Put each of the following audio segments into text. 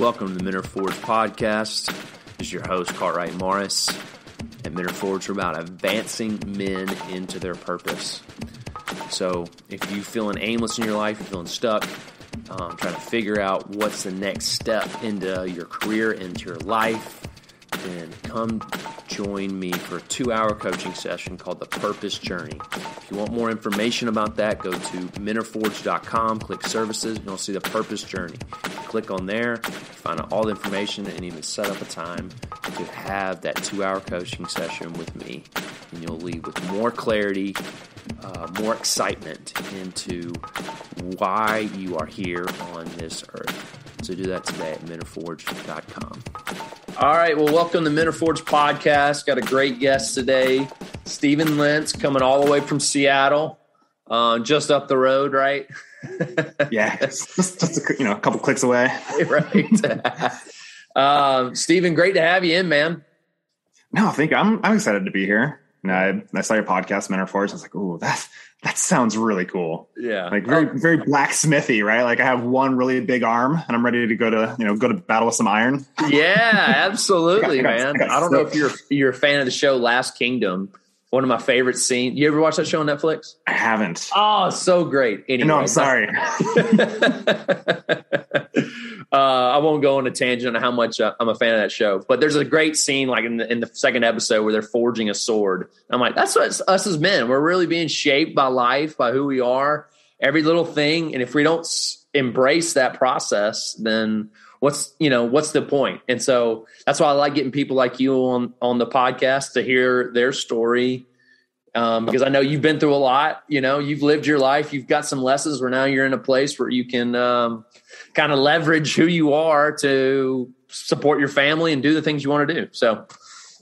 Welcome to the Men Are Forged podcast. This is your host, Cartwright Morris. At Men Are Forged, we're about advancing men into their purpose. So, if you're feeling aimless in your life, you're feeling stuck, um, trying to figure out what's the next step into your career, into your life, then come join me for a two hour coaching session called The Purpose Journey. If you want more information about that, go to menareforged.com, click services, and you'll see The Purpose Journey. Click on there, find out all the information, and even set up a time to have that two hour coaching session with me. And you'll leave with more clarity, uh, more excitement into why you are here on this earth. So do that today at menareforged.com. All right. Well, welcome to Men Are Forged podcast. Got a great guest today, Steven Lentz, coming all the way from Seattle, uh, just up the road, right? yeah, just, just a, you know, a couple clicks away. right. um, Steven, great to have you in, man. No, I think I'm I'm excited to be here. And I, I saw your podcast, Men Are Forged. I was like, oh, that's that sounds really cool. Yeah. Like very, oh. very blacksmithy, right? Like I have one really big arm and I'm ready to go to, you know, go to battle with some iron. Yeah, absolutely, I got, man. I, got, I, I don't know if you're, you're a fan of the show Last Kingdom. One of my favorite scenes. You ever watch that show on Netflix? I haven't. Oh, so great. Anyway, no, I'm sorry. Uh, I won't go on a tangent on how much uh, I'm a fan of that show, but there's a great scene like in the, in the second episode where they're forging a sword. I'm like, that's what us as men. We're really being shaped by life, by who we are, every little thing. And if we don't s- embrace that process, then what's you know what's the point? And so that's why I like getting people like you on on the podcast to hear their story um, because I know you've been through a lot. You know, you've lived your life. You've got some lessons where now you're in a place where you can um, kind of leverage who you are to support your family and do the things you want to do. So,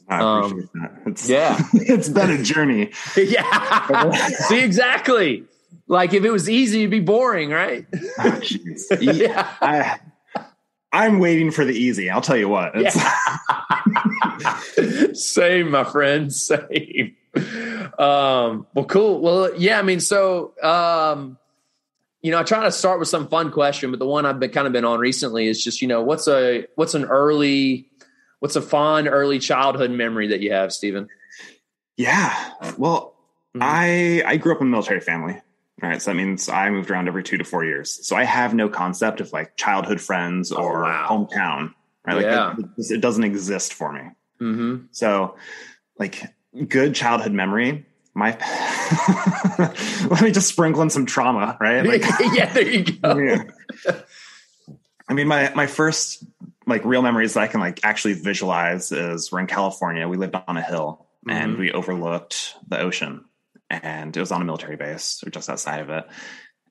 um, it's, yeah, it's been a journey. yeah, see exactly. Like if it was easy, it'd be boring, right? Oh, yeah. I, I'm waiting for the easy. I'll tell you what. Yeah. same, my friend. Same. Um, well, cool. Well, yeah, I mean, so, um, you know, I try to start with some fun question, but the one I've been kind of been on recently is just, you know, what's a, what's an early, what's a fun early childhood memory that you have, Steven? Yeah. Well, mm-hmm. I, I grew up in a military family. All right. So that means I moved around every two to four years. So I have no concept of like childhood friends oh, or oh, wow. hometown. Right. Like yeah. it, it, doesn't exist for me. Mm-hmm. So like good childhood memory. My let me just sprinkle in some trauma, right? Like, yeah, there you go. Yeah. I mean, my my first like real memories that I can like actually visualize is we're in California. We lived on a hill mm-hmm. and we overlooked the ocean, and it was on a military base or just outside of it.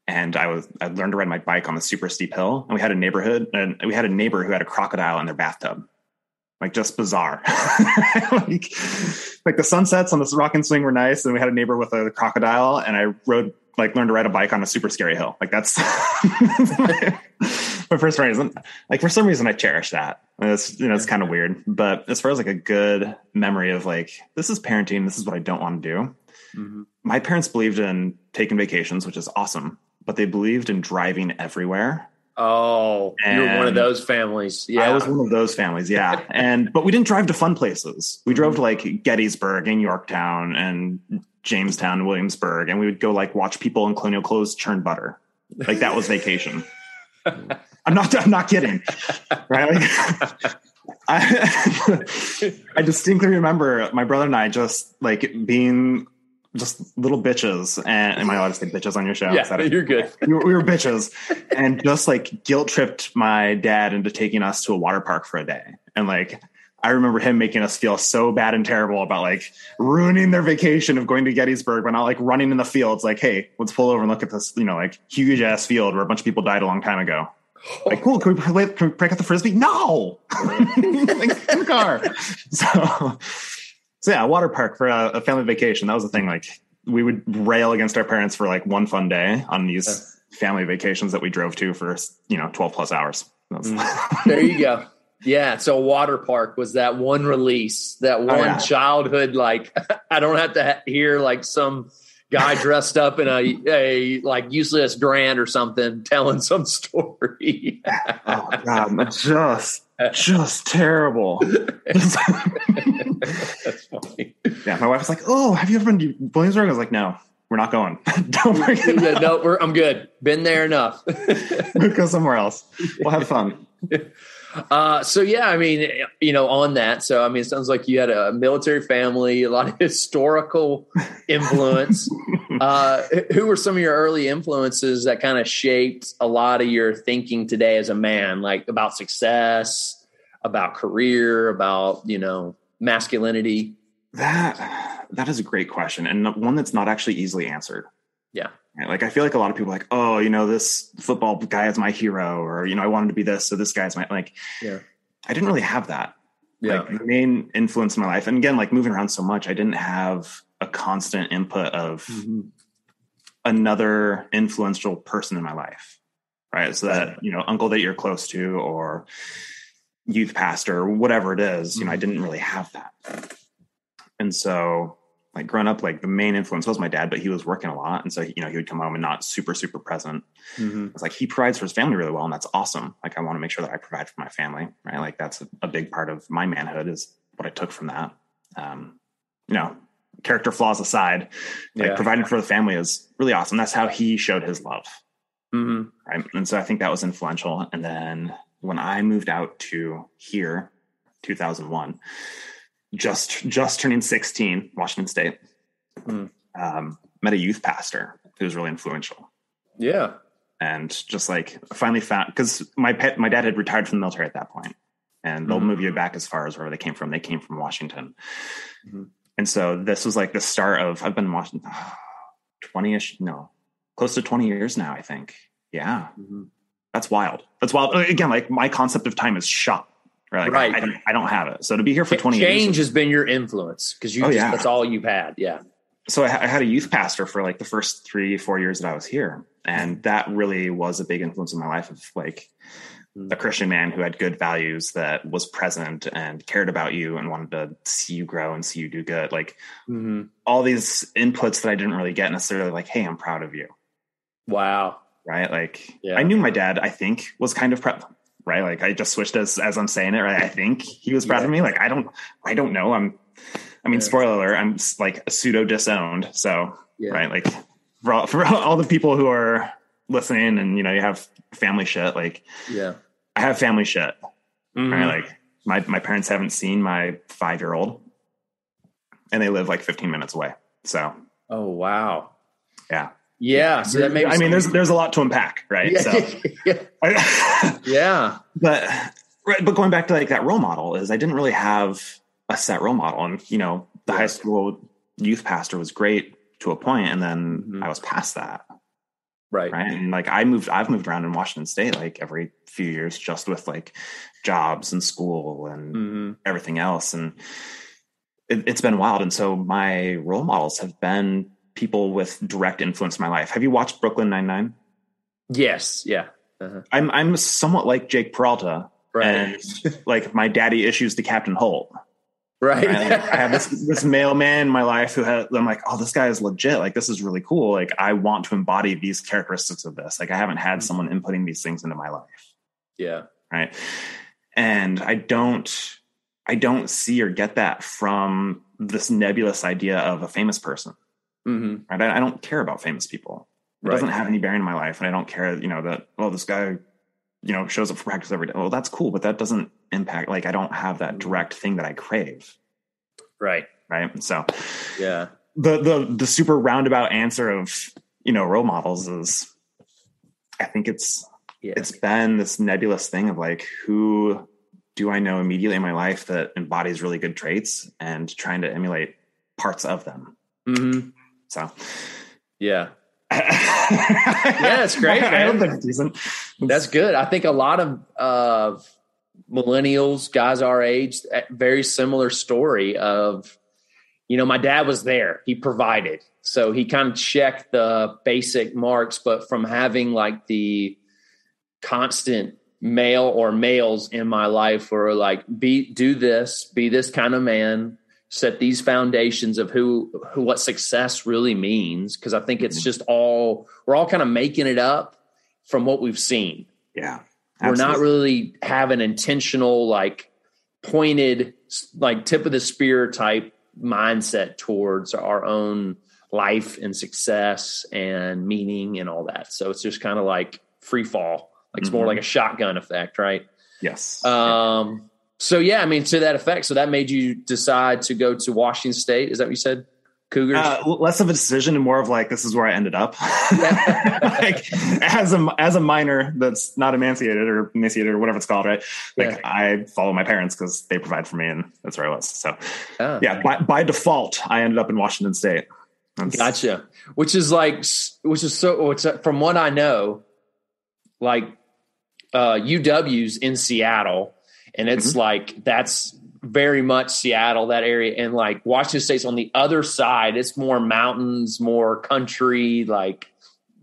And I was I learned to ride my bike on the super steep hill, and we had a neighborhood, and we had a neighbor who had a crocodile in their bathtub like just bizarre. like, like the sunsets on this rock and swing were nice, and we had a neighbor with a crocodile, and I rode like learned to ride a bike on a super scary hill. Like that's my, first reason. Like for some reason, I cherish that. It's you know it's kind of weird, but as far as like a good memory of like this is parenting, this is what I don't want to do. Mm-hmm. My parents believed in taking vacations, which is awesome, but they believed in driving everywhere Oh, and you were one of those families. Yeah. I was one of those families. Yeah. and, but we didn't drive to fun places. We drove to like Gettysburg and Yorktown and Jamestown, Williamsburg, and we would go like watch people in colonial clothes churn butter. Like that was vacation. I'm not, I'm not kidding. Right. Like, I, I distinctly remember my brother and I just like being just little bitches and am I allowed to say bitches on your show? Yeah, you're good. We were, we were bitches and just like guilt tripped my dad into taking us to a water park for a day. And like, I remember him making us feel so bad and terrible about like ruining their vacation of going to Gettysburg, but not like running in the fields. Like, hey, let's pull over and look at this, you know, like huge ass field where a bunch of people died a long time ago. Like, cool. Can we, play, can we break out the frisbee? No, like, in the car. So so yeah, water park for a, a, family vacation. That was the thing. Like we would rail against our parents for like one fun day on these yeah. family vacations that we drove to for you know twelve plus hours. Mm. there you go. Yeah, so water park was that one release, that oh, one oh, yeah. childhood. Like I don't have to ha- hear like some guy dressed up in a, a like useless grand or something telling some story. oh god, just just terrible. That's funny. Yeah, my wife was like, "Oh, have you ever been to Williamsburg?" I was like, "No, we're not going. Don't bring it. Yeah, no, we're, I'm good. Been there enough. We'll go somewhere else. We'll have fun." Uh, so yeah, I mean, you know, on that. So I mean, it sounds like you had a military family, a lot of historical influence. uh, who were some of your early influences that kind of shaped a lot of your thinking today as a man, like about success, about career, about you know masculinity? That that is a great question, and one that's not actually easily answered. Yeah. Right? Like I feel like a lot of people are like, oh, you know, this football guy is my hero, or you know, I wanted to be this, so this guy's my like. Yeah. I didn't really have that. Yeah. Like the main influence in my life, and again, like moving around so much, I didn't have a constant input of Mm-hmm. another influential person in my life. Right. So that, you know, uncle that you're close to or youth pastor, or whatever it is, you know, I Mhm. didn't really have that. And so like growing up, like the main influence was my dad, but he was working a lot. And so, you know, he would come home and not super, super present. Mm-hmm. It's like he provides for his family really well, and that's awesome. Like I want to make sure that I provide for my family, right? Like that's a, a big part of my manhood is what I took from that. Um, you know, character flaws aside, like Yeah. providing for the family is really awesome. That's how he showed his love, Mm-hmm. right? And so I think that was influential. And then when I moved out to here, 2001, just just turning 16, Washington State, Mm. um, met a youth pastor who was really influential Yeah. and just like finally found because my pet my dad had retired from the military at that point and they'll Mhm. move you back as far as wherever they came from they came from washington Mhm. and so this was like the start of i've been in washington 20ish no close to 20 years now i think yeah Mm-hmm. that's wild that's wild again like my concept of time is shot right Right. I, I, don't, have it so to be here for 20 Change years Change has been your influence because you Oh, just, yeah. that's all you've had. Yeah. so I, I had a youth pastor for like the first three four years that i was here and that really was a big influence in my life of like Mm. a christian man who had good values that was present and cared about you and wanted to see you grow and see you do good like Mm-hmm. all these inputs that i didn't really get necessarily like hey i'm proud of you Wow. right like Yeah. i knew my dad i think was kind of proud right like i just switched as as i'm saying it right i think he was proud Yeah. of me like i don't i don't know i'm i mean Yeah. spoiler alert i'm like a pseudo disowned so Yeah. right? Like for all, for all the people who are listening and you know you have family shit. Like Yeah. I have family shit. Mhm. Right? Like my my parents haven't seen my five year old, and they live like 15 minutes away. So oh wow. yeah, Yeah. So that makes I mean, there's there's a lot to unpack, right? yeah. So, yeah. yeah. but right, but going back to like that role model is I didn't really have a set role model, and you know the Yeah. high school youth pastor was great to a point, and then Mhm. I was past that. Right. right and like i moved i've moved around in washington state like every few years just with like jobs and school and Mm-hmm. everything else and it, it's been wild and so my role models have been people with direct influence in my life have you watched brooklyn 99 Yes. Yeah. Uh-huh. i'm i'm somewhat like jake peralta Right. and like my daddy issues to captain holt right. right? Like, I have this this mailman in my life who had I'm like, oh, this guy is legit. Like this is really cool. Like I want to embody these characteristics of this. Like I haven't had someone inputting these things into my life. yeah. Right. And I don't I don't see or get that from this nebulous idea of a famous person. Mm-hmm. Right. I, I don't care about famous people. It Right. doesn't have any bearing in my life. And I don't care, you know, that, well, this guy, you know, shows up for practice every day. Well, that's cool, but that doesn't impact like I don't have that direct thing that I crave. Right. Right. So Yeah. the the the super roundabout answer of you know role models is i think it's Yeah. it's been this nebulous thing of like who do i know immediately in my life that embodies really good traits and trying to emulate parts of them mm-hmm. So Yeah. yeah it's great, man. that's decent That's good. I think a lot of uh, millennials, guys our age, very similar story of, you know, my dad was there. He provided. So he kind of checked the basic marks, but from having like the constant male or males in my life who are like, be do this, be this kind of man, set these foundations of who, who what success really means. Cause I think it's just all, we're all kind of making it up from what we've seen. Yeah. We're not absolutely. really having intentional, like pointed, like tip of the spear type mindset towards our own life and success and meaning and all that. So it's just kind of like free fall. Like it's more Mhm. like a shotgun effect, right? Yes. Um, so yeah, I mean, to that effect. So that made you decide to go to Washington State. Is that what you said? Cougars. Uh, less of a decision and more of like this is where I ended up. like as a as a minor that's not emancipated or emaciated or whatever it's called, right? Like Yeah. I follow my parents because they provide for me and that's where I was. So Ah. yeah, by, by default, I ended up in Washington State. That's- Gotcha. Which is like, which is so. Which from what I know, like uh, UW's in Seattle, and it's Mm-hmm. like that's very much Seattle that area, and like Washington State's on the other side. It's more mountains, more country, like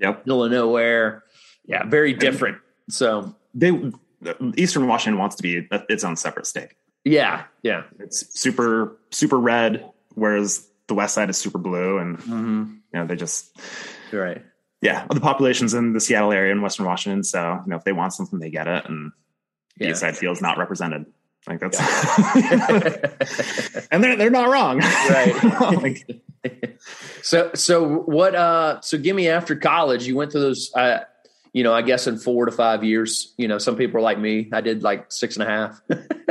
Yep. middle of nowhere. Yeah, very different. So They Eastern Washington wants to be its own separate state. yeah, yeah. It's super super red, whereas the west side is super blue, and Mm-hmm. you know they just Right. yeah the population's in the Seattle area in Western Washington, so you know if they want something, they get it, and Yeah. east side feels not represented. Like that's and they're they're not wrong, Right. like, so so what uh so give me after college you went through those uh you know i guess in four to five years you know some people are like me i did like six and a half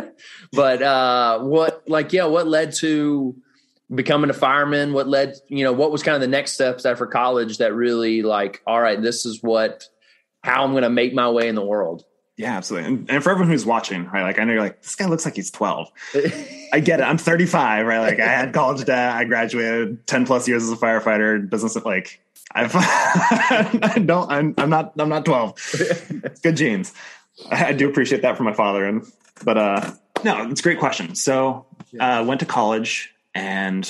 but uh what like yeah what led to becoming a fireman what led you know what was kind of the next steps after college that really like all right this is what how i'm going to make my way in the world yeah, absolutely. And, and for everyone who's watching, right? Like I know you're like this guy looks like he's 12. I get it. I'm 35, right? Like I had college debt. I graduated 10 plus years as a firefighter. Business like I've I don't. I'm, I'm not. I'm not 12. Good genes. I, I do appreciate that from my father. And but uh, no, it's a great question. So uh, went to college and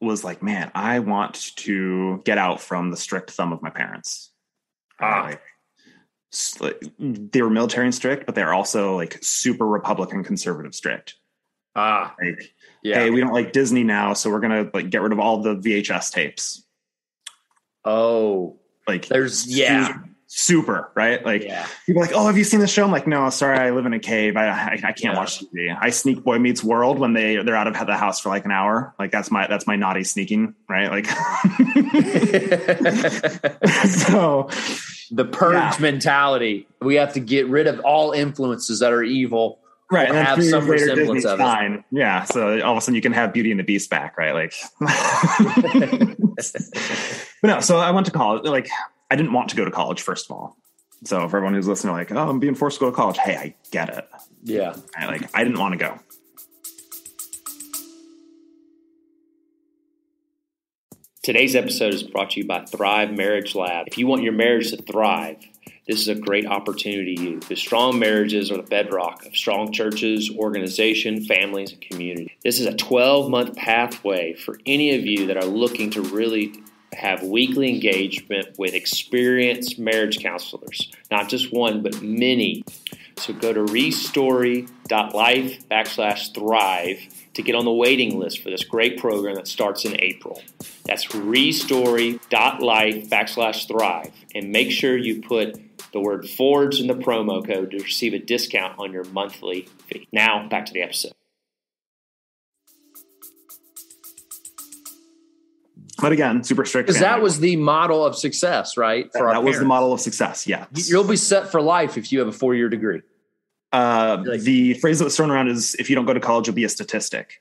was like, man, I want to get out from the strict thumb of my parents. Ah. Like, like, they were military and strict, but they're also like super Republican conservative strict. ah Like, yeah hey, we don't like Disney now, so we're gonna like get rid of all the VHS tapes. oh Like, there's yeah super right. Like, yeah people are like, oh, have you seen the show? I'm like, no, sorry, I live in a cave. I I, I can't Yeah. watch TV. I sneak Boy Meets World when they they're out of the house for like an hour. Like that's my that's my naughty sneaking, right? Like, so the purge Yeah. mentality. We have to get rid of all influences that are evil. right, and have some resemblance Disney's of it. Yeah, so all of a sudden you can have Beauty and the Beast back, right? Like, but no. So I went to college. Like, I didn't want to go to college first of all. So for everyone who's listening, like, oh, I'm being forced to go to college. Hey, I get it. Yeah. I, like, I didn't want to go. Today's episode is brought to you by Thrive Marriage Lab. If you want your marriage to thrive, this is a great opportunity to you because strong marriages are the bedrock of strong churches, organization, families, and community. This is a 12 month pathway for any of you that are looking to really have weekly engagement with experienced marriage counselors, not just one, but many. So go to restory.life backslash thrive to get on the waiting list for this great program that starts in April. That's restory.life backslash thrive. And make sure you put the word forge in the promo code to receive a discount on your monthly fee. Now, back to the episode. But again, super strict. Because that was the model of success, right? that, that was the model of success. Yeah. You'll be set for life if you have a four year degree. Uh, Like- the phrase that was thrown around is if you don't go to college, you'll be a statistic.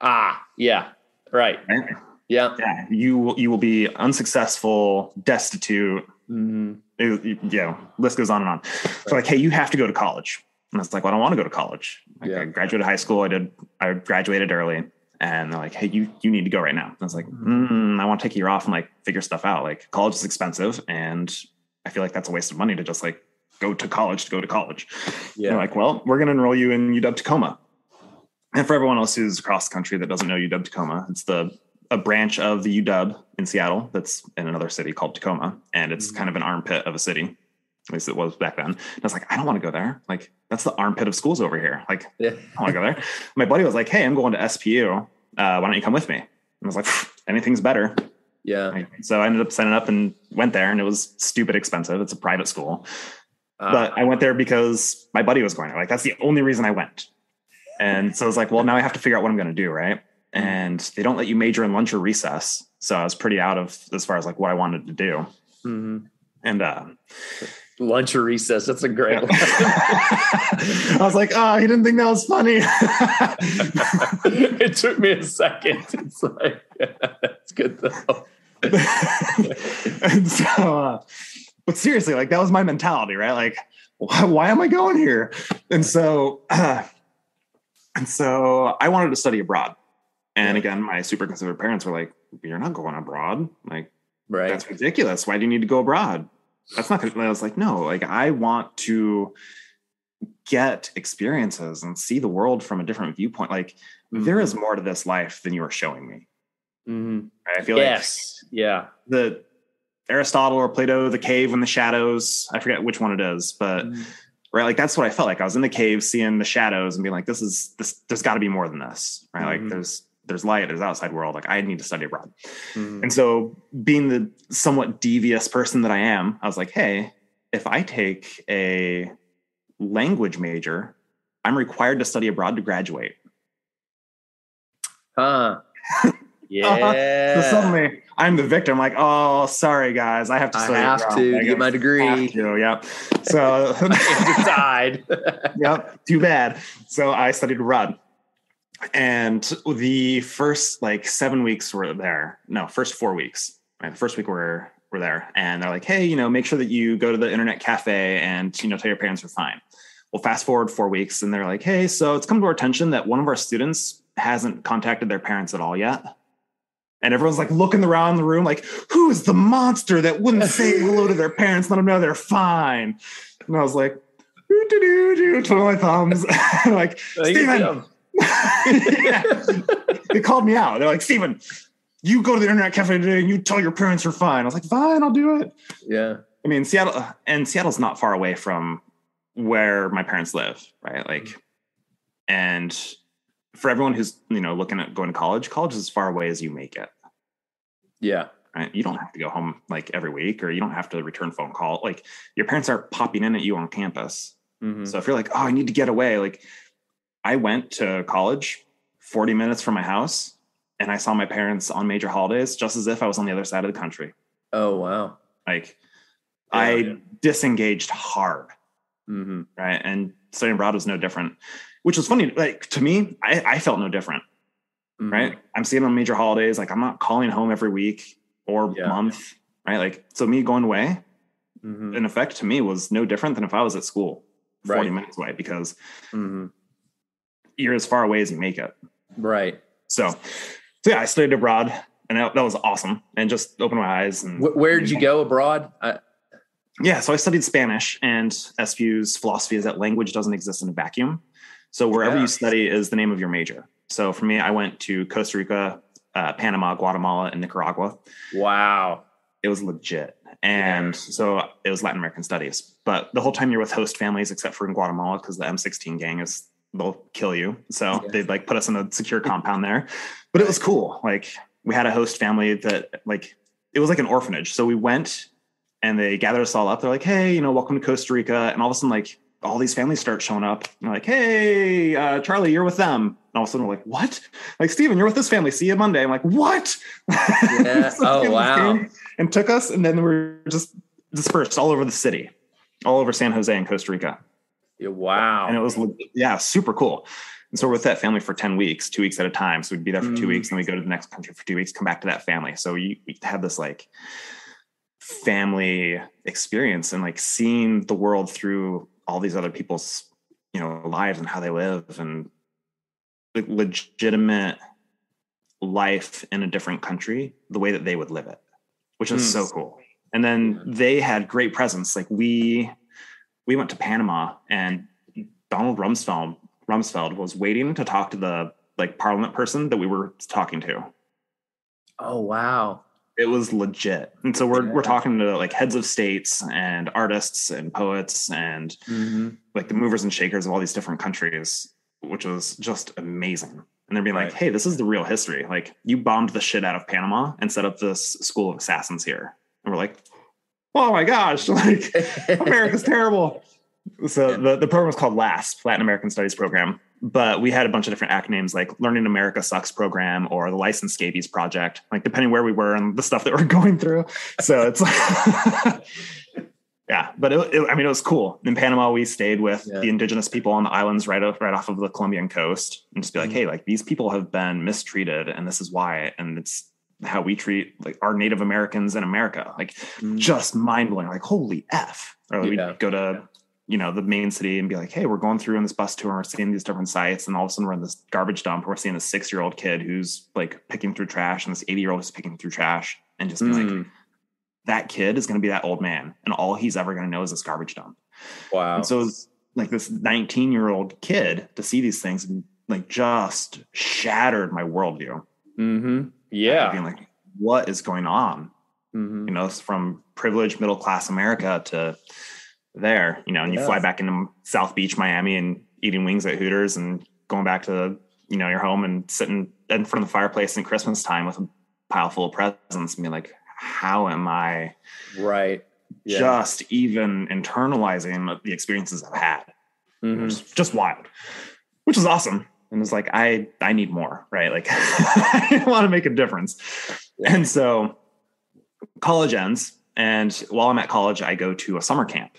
Ah, yeah. Right. Right? Yeah. Yeah. You will, you will be unsuccessful, destitute. Mm-hmm. It- you know, list goes on and on. So like, hey, you have to go to college. And it's like, well, I don't want to go to college. Like, Yeah. I graduated high school. I did. I graduated early, and they're like, hey, you you need to go right now. And I was like, mm, I want to take a year off and like figure stuff out. Like college is expensive, and I feel like that's a waste of money to just like go to college to go to college. Yeah. They're like, well, we're going to enroll you in UW Tacoma. And for everyone else who's across the country that doesn't know UW Tacoma, it's the a branch of the UW in Seattle that's in another city called Tacoma, and it's kind of an armpit of a city. At least it was back then. And I was like, I don't want to go there. Like that's the armpit of schools over here. Like Yeah. I want to go there. My buddy was like, Hey, I'm going to SPU. uh, why don't you come with me? And I was like, anything's better. Yeah. So I ended up signing up and went there, and it was stupid expensive. It's a private school, Uh, but I went there because my buddy was going there. Like that's the only reason I went. And so I was like, well, now I have to figure out what I'm going to do, right? And they don't let you major in lunch or recess, so I was pretty out of as far as like what I wanted to do. mhm. And uh, lunch or recess. That's a great one. I was like, oh, he didn't think that was funny. it took me a second. It's like that's good though. and so, uh, but seriously, like that was my mentality, right? Like, why, why am I going here? And so, uh, and so I wanted to study abroad. And again, my super conservative parents were like, "You're not going abroad. Like, Right. that's ridiculous. Why do you need to go abroad? That's not good." I was like, "No, like I want to get experiences and see the world from a different viewpoint. Like, there is mm-hmm. more to this life than you are showing me." Mhm. I feel like Yes. Yeah. the Aristotle or Plato, the cave and the shadows. I forget which one it is, but mm-hmm. right, like that's what I felt like. I was in the cave seeing the shadows and being like, this is this. There's got to be more than this, right? Like mm-hmm. there's there's light, there's outside world. Like I need to study abroad. Mhm. And so, being the somewhat devious person that I am, I was like, hey, if I take a language major, I'm required to study abroad to graduate. Huh. Yeah. So suddenly, I'm the victim. Like, oh, sorry guys, I have to I study have abroad. to Like, get my have degree. to, yep. So, Decide. yep, too bad. So I studied abroad. And the first like seven weeks were there. No, first four weeks. Right. The first week we're we're there. And they're like, hey, you know, make sure that you go to the internet cafe and you know tell your parents you're fine. Well, fast forward four weeks, and they're like, hey, so it's come to our attention that one of our students hasn't contacted their parents at all yet. And everyone's like looking around the room, like, who is the monster that wouldn't say hello to their parents, let them know they're fine? And I was like, doo doo doo, twiddling my thumbs. like, Steven. they called me out. They're like, Steven, you go to the internet cafe today and you tell your parents you're fine. I was like, fine, I'll do it. Yeah. I mean, Seattle and Seattle's not far away from where my parents live, right? Like, and for everyone who's you know looking at going to college, college is as far away as you make it. Yeah. Right? You don't have to go home like every week, or you don't have to return phone call. Like your parents aren't popping in at you on campus. Mhm. So if you're like, oh, I need to get away, like I went to college 40 minutes from my house and I saw my parents on major holidays just as if I was on the other side of the country. Oh wow. Like Yeah, I yeah. disengaged hard, hmm right? And studying abroad was no different, which was funny. Like to me, I, I felt no different, Mm-hmm. right? I'm seeing on major holidays. Like I'm not calling home every week or Yeah. month, right? Like so me going away, hmm in effect, to me was no different than if I was at school 40 Right. minutes away because hmm you're as far away as you make it. Right. So, so yeah, I studied abroad, and that, that was awesome, and just opened my eyes. And Wh- where did you go abroad? I, Yeah, so I studied Spanish, and SPU's philosophy is that language doesn't exist in a vacuum. So wherever Yeah. you study is the name of your major. So for me, I went to Costa Rica, uh, Panama, Guatemala, and Nicaragua. wow. It was legit, and so it was Latin American studies. But the whole time you're with host families, except for in Guatemala, because the M16 gang is they'll kill you. So Yeah. they'd like put us in a secure compound there. But it was cool. Like we had a host family that like it was like an orphanage. So we went and they gathered us all up. They're like, hey, you know, welcome to Costa Rica. And all of a sudden, like all these families start showing up. And they're like, hey, uh, Charlie, you're with them. And all of a sudden, we're like, what? Like, Steven, you're with this family. See you Monday. I'm like, what? Yeah. So Oh, wow. And took us, and then we're just dispersed all over the city, all over San Jose and Costa Rica. Yeah, wow. And it was, yeah, super cool. And so we're with that family for 10 weeks, two weeks at a time. So we'd be there for two Mm. weeks, and we go to the next country for two weeks, come back to that family. So you, we had this like family experience and like seeing the world through all these other people's, you know, lives and how they live and like legitimate life in a different country, the way that they would live it, which is Mm. so cool. And then they had great presence. Like we, we went to Panama and Donald Rumsfeld Rumsfeld was waiting to talk to the like parliament person that we were talking to. oh wow. It was legit. And so we're Yeah. we're talking to like heads of states and artists and poets and hmm like the movers and shakers of all these different countries, which was just amazing. and they're being Right. like, "Hey, this is the real history. Like, you bombed the shit out of Panama and set up this school of assassins here." And we're like, "Oh my gosh! Like, America's terrible." So the the program was called LASP, Latin American Studies Program, but we had a bunch of different acronyms like Learning America Sucks Program or the Licensed Scabies Project, like depending where we were and the stuff that we're going through. So it's like. Yeah, but it, it- I mean, it was cool. In Panama, we stayed with Yeah. the indigenous people on the islands right off, right off of the Colombian coast, and just be like, Mhm. hey, like these people have been mistreated, and this is why, and it's how we treat like our Native Americans in America. Like, Mm. just mind blowing. Like, holy f! Or like, Yeah. we'd go to you know the main city and be like, hey, we're going through on this bus tour, and we're seeing these different sites, and all of a sudden we're in this garbage dump. We're seeing a six year old kid who's like picking through trash, and this eighty year old is picking through trash, and just be like Mm. that kid is going to be that old man and all he's ever going to know is this garbage dump wow. and so like this 19 year old kid to see these things and like just shattered my worldview mm-hmm. Yeah. being like what is going on Mhm. you know from privileged middle class america to there you know and you Yeah. fly back into south beach miami and eating wings at hooters and going back to you know your home and sitting in front of the fireplace in christmas time with a pile full of presents and being like how am i Right. Yeah. just even internalizing the experiences I've had. Mhm. It's just wild, which is awesome. And it's like, I, I need more, right? Like I want to make a difference. Yeah. And so college ends. And while I'm at college, I go to a summer camp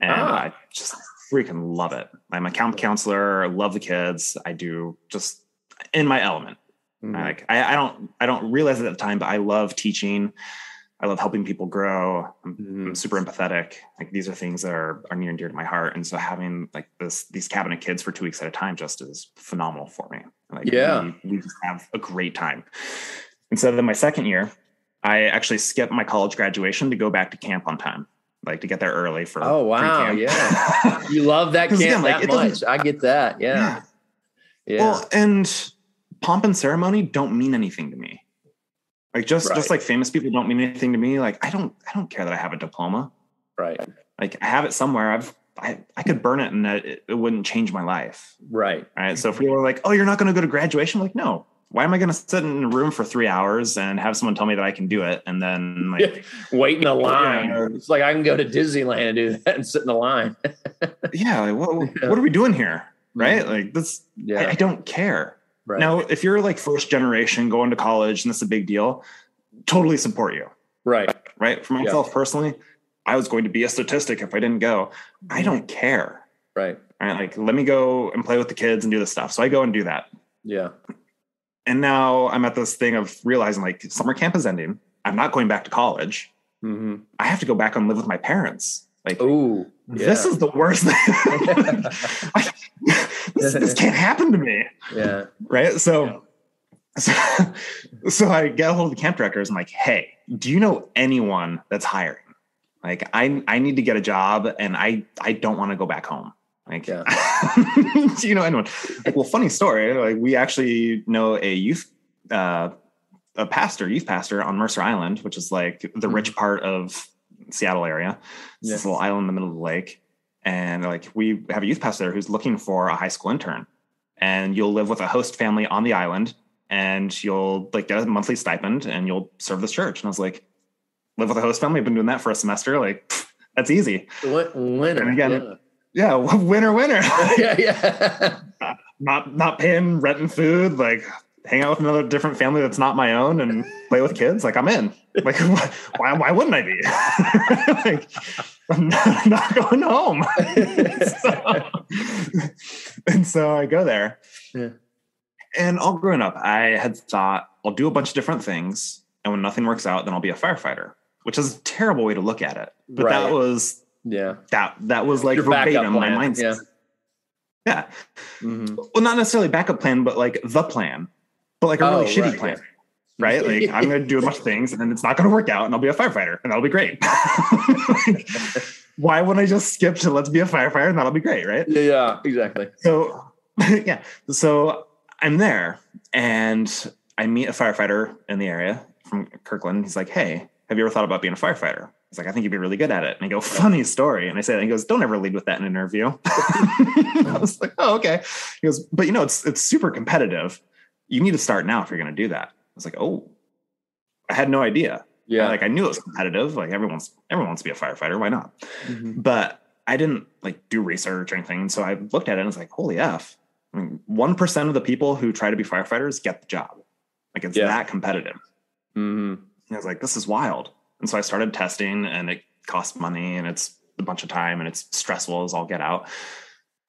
and Ah. I just freaking love it. I'm a camp counselor. I love the kids. I do just in my element. Mhm. I like I, I don't I don't realize it at the time, but I love teaching. I love helping people grow. I'm, I'm Mhm. super empathetic. Like these are things that are, are near and dear to my heart. And so having like this these cabinet kids for two weeks at a time just is phenomenal for me. Like Yeah. we, we just have a great time. And so then my second year, I actually skipped my college graduation to go back to camp on time, like to get there early for. Oh, wow, pre-camp. yeah. You love that camp again, like, that much. I get that. Yeah. Yeah. Well, and pomp and ceremony don't mean anything to me. Like just Right. just like famous people don't mean anything to me. Like I don't I don't care that I have a diploma. right. Like I have it somewhere. I've I, I could burn it and it, it wouldn't change my life. Right. Right. So if people are like, oh, you're not going to go to graduation, I'm like, no. Why am I going to sit in a room for three hours and have someone tell me that I can do it? And then like, Wait in a line. Yeah. It's like I can go to Disneyland and do that and sit in the line. yeah, like, what, what are we doing here? Right. Mm-hmm. Like this, Yeah. I, I don't care. Right. Now, if you're like first generation going to college and this is a big deal, totally support you. right. Right. For myself personally, I was going to be a statistic if I didn't go. I don't care. Right. Right. Like, let me go and play with the kids and do this stuff. So I go and do that. Yeah. And now I'm at this thing of realizing like summer camp is ending. I'm not going back to college. Mm-hmm. I have to go back and live with my parents. Like, Ooh. this is the worst thing. I- this, this can't happen to me. Yeah. right? So, so so i get a hold of the camp directors. I'm like hey do you know anyone that's hiring? Like i i need to get a job and i i don't want to go back home. Like Yeah. do you know anyone? Like well funny story like we actually know a youth uh a pastor youth pastor on mercer island which is like the rich part of seattle area. It's this little island in the middle of the lake and like we have a youth pastor who's looking for a high school intern and you'll live with a host family on the island and you'll like get a monthly stipend and you'll serve this church and i was like live with a host family i've been doing that for a semester like pff, that's easy Win- Winner. And again, yeah winner winner yeah. Yeah. not not paying rent and food like hang out with another different family that's not my own and play with kids like i'm in like why why wouldn't i be like i'm not, not going home so, and so i go there Yeah. and all growing up i had thought i'll do a bunch of different things and when nothing works out then i'll be a firefighter which is a terrible way to look at it but Right. that was yeah. that that was like Your verbatim my mindset yeah. yeah Mhm. well, not necessarily backup plan, but like the plan, but like a really Oh, shitty right, plan, right? Like I'm going to do a bunch of things and then it's not going to work out and I'll be a firefighter and that'll be great. Why wouldn't I just skip to let's be a firefighter and that'll be great, right? Yeah. Yeah. Exactly. So, yeah. So I'm there and I meet a firefighter in the area from Kirkland. He's like, Hey, have you ever thought about being a firefighter? He's like, I think you'd be really good at it. And I go, funny story. And I say, and he goes, don't ever lead with that in an interview. I was like, oh, okay. He goes, but you know, it's it's super competitive. You need to start now if you're going to do that. I was like, oh, I had no idea. Yeah. Like I knew it was competitive. Like everyone's everyone wants to be a firefighter. Why not? Mhm. But I didn't like do research or anything. And so I looked at it and was like, holy F. I mean, 1% of the people who try to be firefighters get the job. Like it's Yeah. that competitive. Mhm. And I was like, this is wild. And so I started testing and it costs money and it's a bunch of time and it's stressful as all get out.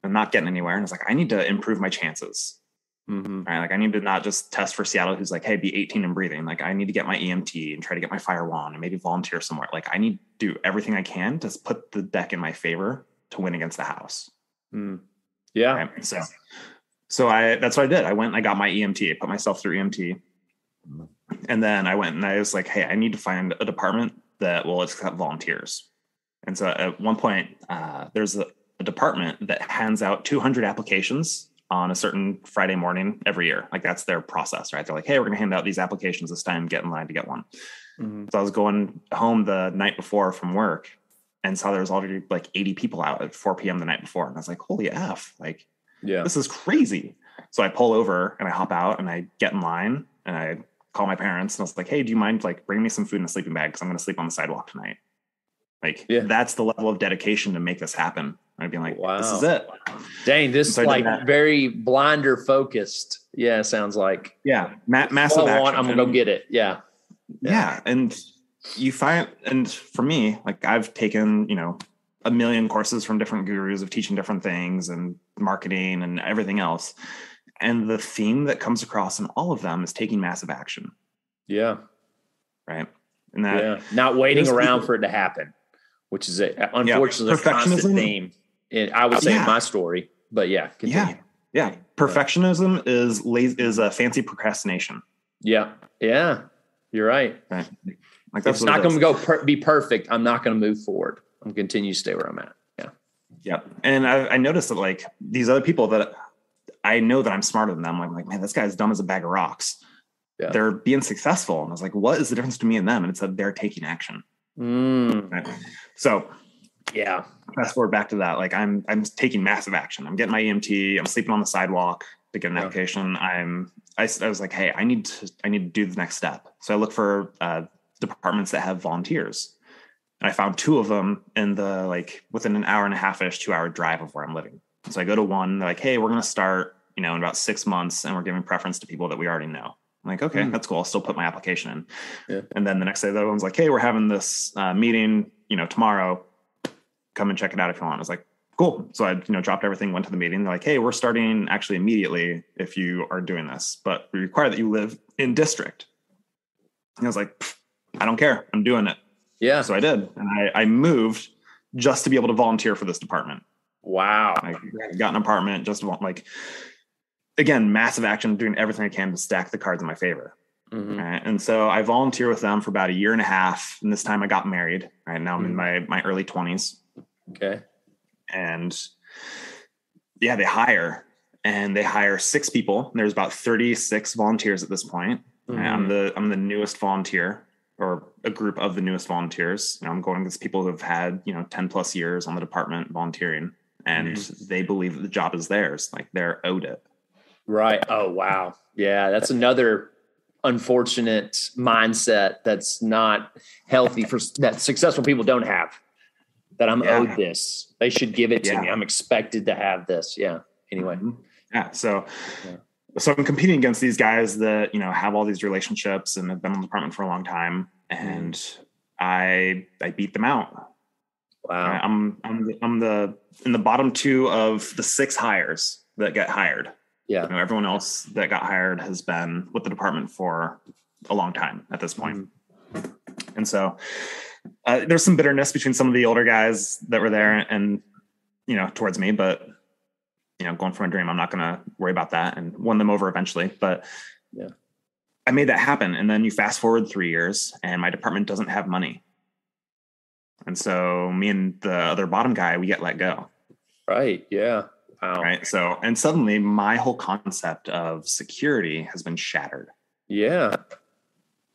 I'm not getting anywhere. And I was like, I need to improve my chances. Mhm. Right. Like I need to not just test for Seattle who's like, hey, be 18 and breathing. Like I need to get my EMT and try to get my Fire One and maybe volunteer somewhere. Like I need to do everything I can to put the deck in my favor to win against the house. Mm. Yeah. Right. So so I that's what I did. I went and I got my EMT, I put myself through EMT. And then I went and I was like, hey, I need to find a department that will accept volunteers. And so at one point, uh, there's a, a department that hands out 200 applications on a certain Friday morning every year. Like that's their process, right? They're like, hey, we're going to hand out these applications this time, get in line to get one. Mhm. So I was going home the night before from work and saw there was already like 80 people out at 4 p.m. the night before. And I was like, holy F, like Yeah. this is crazy. So I pull over and I hop out and I get in line and I call my parents and I was like, hey, do you mind like bringing me some food in a sleeping bag? Because I'm going to sleep on the sidewalk tonight. Like Yeah. that's the level of dedication to make this happen. I'd be like, wow. this is it. Dang, this So like very blinder focused. Yeah, sounds like. Yeah. Ma- massive All I want, action. I'm gonna go get it. Yeah. yeah and you find and for me like i've taken you know a million courses from different gurus of teaching different things and marketing and everything else and the theme that comes across in all of them is taking massive action Yeah. right and that yeah. Not waiting around people- for it to happen, which is a, unfortunately a constant theme. It, I would say in Yeah. my story, but yeah, continue. yeah perfectionism is lazy is a fancy procrastination Yeah. Yeah. You're right. right like it's not it going to go per- be perfect. I'm not going to move forward. I'm continue to stay where I'm at. Yeah. Yeah. And I, I noticed that like these other people that I know that I'm smarter than them, I'm like, man, this guy's dumb as a bag of rocks. Yeah. They're being successful. And I was like, what is the difference to me and them? And it's that they're taking action. Mm, Right. So yeah. fast forward back to that. Like I'm I'm taking massive action. I'm getting my EMT, I'm sleeping on the sidewalk to get an Yeah. application. I'm I, I, was like, hey, I need to I need to do the next step. So I look for uh, departments that have volunteers. And I found two of them in the like within an hour and a half ish, two hour drive of where I'm living. So I go to one, they're like, hey, we're gonna start, you know, in about six months, and we're giving preference to people that we already know. I'm like, okay, Hmm. that's cool. I'll still put my application in. Yeah. And then the next day, the other one's like, hey, we're having this uh, meeting, you know, tomorrow. Come and check it out if you want. I was like, cool. So I, you know, dropped everything, went to the meeting. They're like, hey, we're starting actually immediately if you are doing this, but we require that you live in district. And I was like, I don't care. I'm doing it. Yeah. So I did. And I, I moved just to be able to volunteer for this department. wow. I got an apartment just to, like, again, massive action, doing everything I can to stack the cards in my favor. Mhm. Right. And so I volunteer with them for about a year and a half. And this time I got married. Right now I'm in my my early 20s. Okay. And yeah, they hire and they hire six people. There's about 36 volunteers at this point. Right? I'm mm-hmm. the I'm the newest volunteer or a group of the newest volunteers. You know, I'm going with people who have had, you know, 10 plus years on the department volunteering. And mm-hmm. they believe that the job is theirs. Like they're owed it. Right. Oh, wow. Yeah. That's another unfortunate mindset that's not healthy for that successful people don't have. That I'm Yeah. owed this. They should give it to Yeah. me. I'm expected to have this. Yeah. Anyway. Mhm. Yeah. So, Yeah. so I'm competing against these guys that you know have all these relationships and have been in the department for a long time, and I I beat them out. Wow. I'm I'm the, I'm the in the bottom two of the six hires that get hired. Yeah. You know, everyone else that got hired has been with the department for a long time at this point. And so uh, there's some bitterness between some of the older guys that were there and, you know, towards me, but, you know, going for a dream, I'm not going to worry about that and won them over eventually. But Yeah. I made that happen. And then you fast forward three years and my department doesn't have money. And so me and the other bottom guy, we get let go. Right. Yeah. Wow. Right. So, and suddenly my whole concept of security has been shattered. Yeah.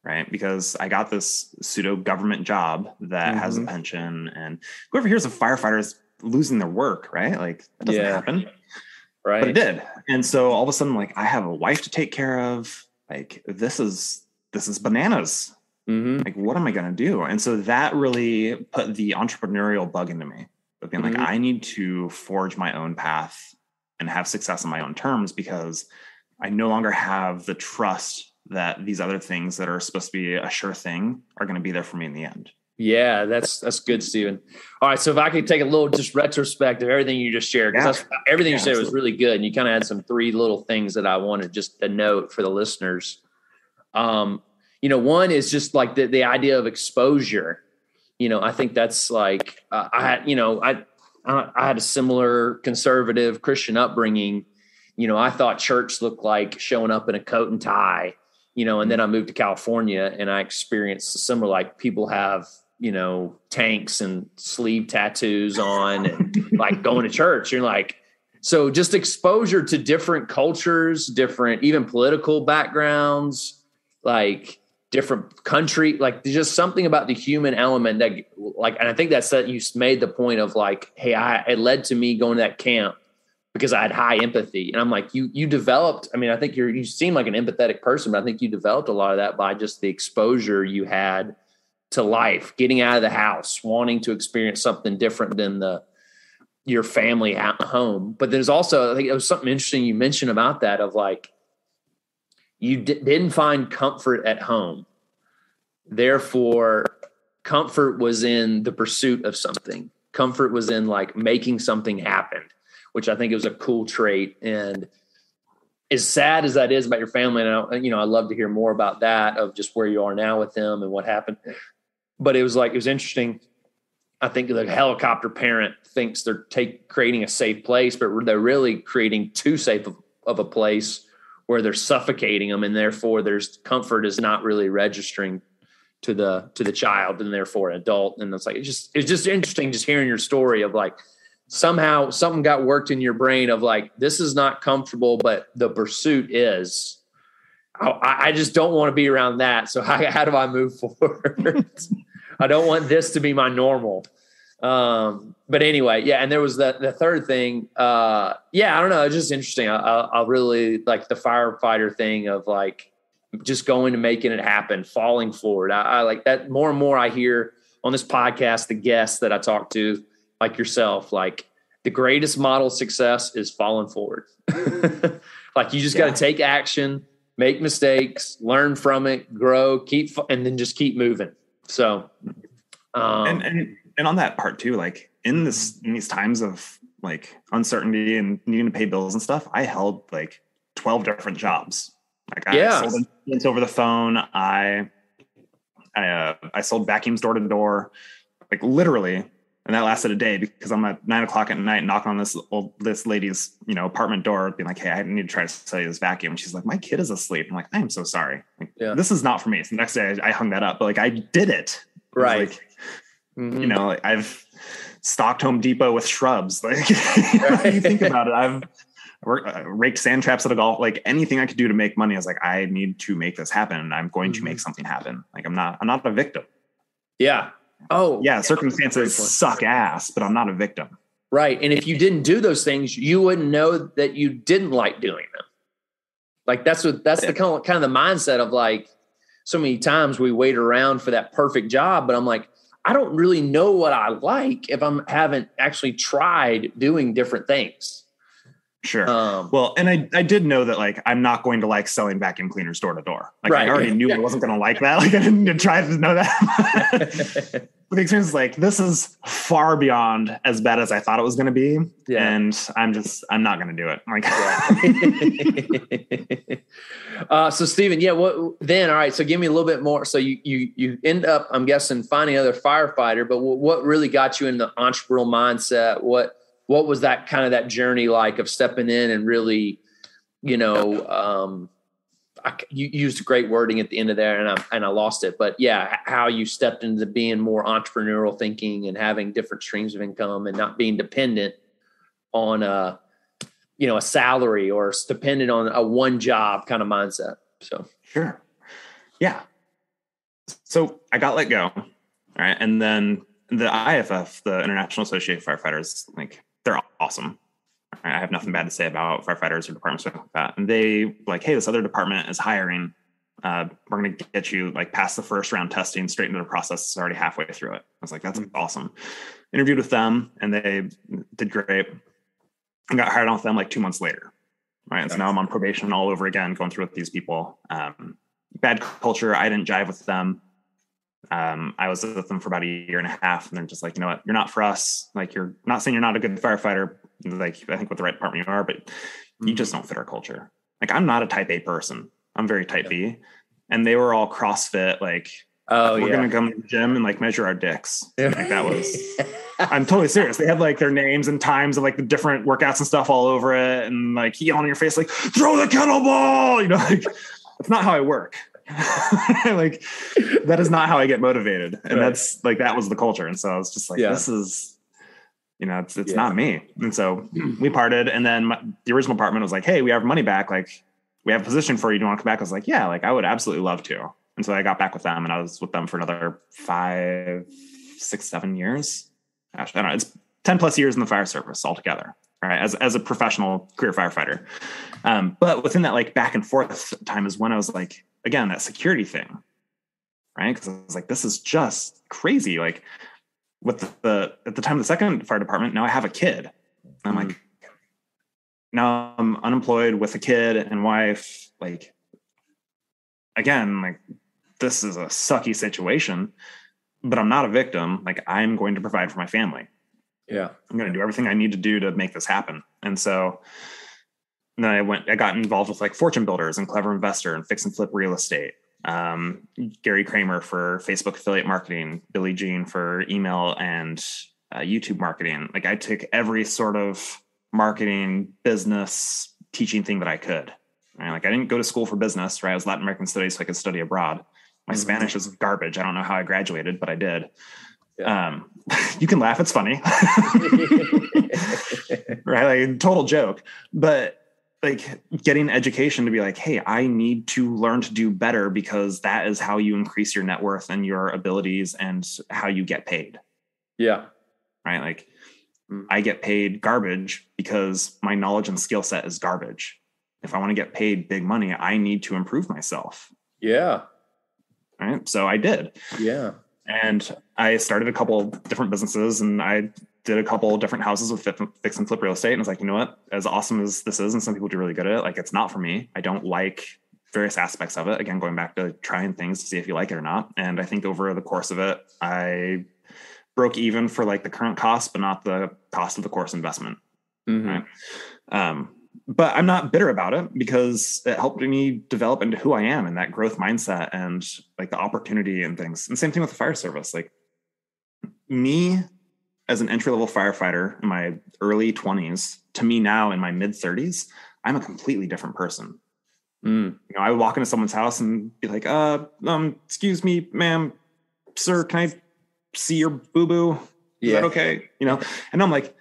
Right? Because I got this pseudo government job that mm-hmm. has a mm-hmm. pension, and whoever hears of firefighters losing their work, right? Like that doesn't yeah. happen. Right. But it did. And so all of a sudden, like I have a wife to take care of. Like this is this is bananas. Mm-hmm. Like, what am I gonna do? And so that really put the entrepreneurial bug into me of being mm-hmm. like, I need to forge my own path and have success on my own terms because I no longer have the trust that these other things that are supposed to be a sure thing are going to be there for me in the end. Yeah, that's that's good, Steven. All right, so if I could take a little just retrospective, everything you just shared, because yeah. everything yeah, you said absolutely. was really good, and you kind of had some three little things that I wanted just to note for the listeners. Um, you know, one is just like the the idea of exposure. You know, I think that's like uh, I had, you know, I I had a similar conservative Christian upbringing. You know, I thought church looked like showing up in a coat and tie. You know, and then mm. I moved to California and I experienced similar like people have you know, tanks and sleeve tattoos on and like going to church. You're like, so just exposure to different cultures, different, even political backgrounds, like different country, like just something about the human element that like, and I think that's that you made the point of like, Hey, I, it led to me going to that camp because I had high empathy. And I'm like, you, you developed, I mean, I think you're, you seem like an empathetic person, but I think you developed a lot of that by just the exposure you had to life, getting out of the house, wanting to experience something different than the your family at home. But there's also I think it was something interesting you mentioned about that of like you d- didn't find comfort at home. Therefore, comfort was in the pursuit of something. Comfort was in like making something happen, which I think it was a cool trait and as sad as that is about your family, and I, you know, I love to hear more about that of just where you are now with them and what happened but it was like it was interesting. I think the helicopter parent thinks they're take creating a safe place, but they're really creating too safe of, of a place where they're suffocating them, and therefore there's comfort is not really registering to the to the child, and therefore an adult. And it's like it's just it's just interesting just hearing your story of like somehow something got worked in your brain of like this is not comfortable, but the pursuit is. I, I just don't want to be around that. So how, how do I move forward? I don't want this to be my normal. Um, but anyway, yeah. And there was the the third thing. Uh, yeah, I don't know. It's just interesting. I, I, I really like the firefighter thing of like just going to making it happen, falling forward. I, I like that more and more. I hear on this podcast the guests that I talk to, like yourself, like the greatest model of success is falling forward. like you just yeah. got to take action, make mistakes, learn from it, grow, keep, and then just keep moving. So, um, and, and and on that part too, like in this in these times of like uncertainty and needing to pay bills and stuff, I held like twelve different jobs. Like I yeah. sold insurance over the phone. I I uh, I sold vacuums door to door, like literally, and that lasted a day because I'm at nine o'clock at night knocking on this old this lady's you know apartment door, being like, "Hey, I need to try to sell you this vacuum." And she's like, "My kid is asleep." I'm like, "I am so sorry. Like, yeah. This is not for me." So the next day, I, I hung that up, but like I did it. Right. Like, mm-hmm. You know, like, I've stocked Home Depot with shrubs. Like you think about it, I've uh, raked sand traps at a golf. Like anything I could do to make money, I was like, I need to make this happen, and I'm going mm-hmm. to make something happen. Like I'm not, I'm not a victim. Yeah, Oh, yeah, circumstances suck ass, but I'm not a victim. Right. And if you didn't do those things, you wouldn't know that you didn't like doing them. Like that's what that's the kind of, kind of the mindset of like so many times we wait around for that perfect job, but I'm like, I don't really know what I like if I'm haven't actually tried doing different things. Sure. Um, well, and I, I did know that like I'm not going to like selling vacuum cleaners door to door. Like right. I already knew yeah. I wasn't going to like that. Like I didn't try to know that. but the experience is like this is far beyond as bad as I thought it was going to be. Yeah. And I'm just I'm not going to do it. Like. uh, so Steven, yeah. What then? All right. So give me a little bit more. So you you you end up, I'm guessing, finding another firefighter. But what really got you in the entrepreneurial mindset? What what was that kind of that journey like of stepping in and really, you know, um, I, you used great wording at the end of there, and I and I lost it. But yeah, how you stepped into being more entrepreneurial thinking and having different streams of income and not being dependent on a, you know, a salary or dependent on a one job kind of mindset. So sure, yeah. So I got let go. All right. And then the IFF, the International Association of Firefighters, like they're awesome. I have nothing bad to say about firefighters or departments like that. And they like, hey, this other department is hiring. Uh, we're going to get you like past the first round testing straight into the process. It's already halfway through it. I was like, that's mm-hmm. awesome. Interviewed with them and they did great and got hired on with them like two months later. Right. And so now I'm on probation all over again, going through with these people. Um, bad culture. I didn't jive with them. Um, I was with them for about a year and a half, and they're just like, you know what, you're not for us. Like, you're not saying you're not a good firefighter. Like, I think with the right department you are, but you mm-hmm. just don't fit our culture. Like, I'm not a type A person. I'm very type yeah. B. And they were all CrossFit, like, oh, we're yeah. gonna come to the gym and like measure our dicks. Like that was I'm totally serious. They had like their names and times of like the different workouts and stuff all over it, and like he on your face, like, throw the kettlebell, you know, like that's not how I work. like that is not how I get motivated. And right. that's like that was the culture. And so I was just like, yeah. this is you know, it's it's yeah. not me. And so we parted. And then my, the original apartment was like, hey, we have money back. Like, we have a position for you. Do you want to come back? I was like, yeah, like I would absolutely love to. And so I got back with them and I was with them for another five, six, seven years. Gosh, I don't know. It's 10 plus years in the fire service altogether, right? As, as a professional career firefighter. Um, but within that like back and forth time is when I was like, again, that security thing, right? Because I was like, this is just crazy. Like with the, the, at the time of the second fire department, now I have a kid. I'm mm-hmm. like, now I'm unemployed with a kid and wife. Like, again, like this is a sucky situation, but I'm not a victim. Like I'm going to provide for my family. Yeah. I'm going to do everything I need to do to make this happen. And so then I went, I got involved with like fortune builders and clever investor and fix and flip real estate. Um, Gary Kramer for Facebook affiliate marketing, Billy Gene for email and uh, YouTube marketing. Like I took every sort of marketing, business, teaching thing that I could. Right? Like I didn't go to school for business, right? I was Latin American studies, so I could study abroad. My mm-hmm. Spanish is garbage. I don't know how I graduated, but I did. Yeah. Um, you can laugh; it's funny, right? Like total joke, but like getting education to be like, hey, I need to learn to do better because that is how you increase your net worth and your abilities and how you get paid. Yeah. Right. Like mm. I get paid garbage because my knowledge and skill set is garbage. If I want to get paid big money, I need to improve myself. Yeah. Right. So I did. Yeah. And I started a couple different businesses and I did a couple different houses with fix and flip real estate. And I was like, you know what? As awesome as this is, and some people do really good at it, like it's not for me. I don't like various aspects of it. Again, going back to trying things to see if you like it or not. And I think over the course of it, I broke even for like the current cost, but not the cost of the course investment. Mm-hmm. Right. Um, but I'm not bitter about it because it helped me develop into who I am and that growth mindset and like the opportunity and things. And same thing with the fire service. Like me as an entry level firefighter in my early 20s to me now in my mid 30s, I'm a completely different person. Mm. You know, I would walk into someone's house and be like, uh, um, excuse me, ma'am, sir, can I see your boo boo? Is yeah. that okay? You know, and I'm like,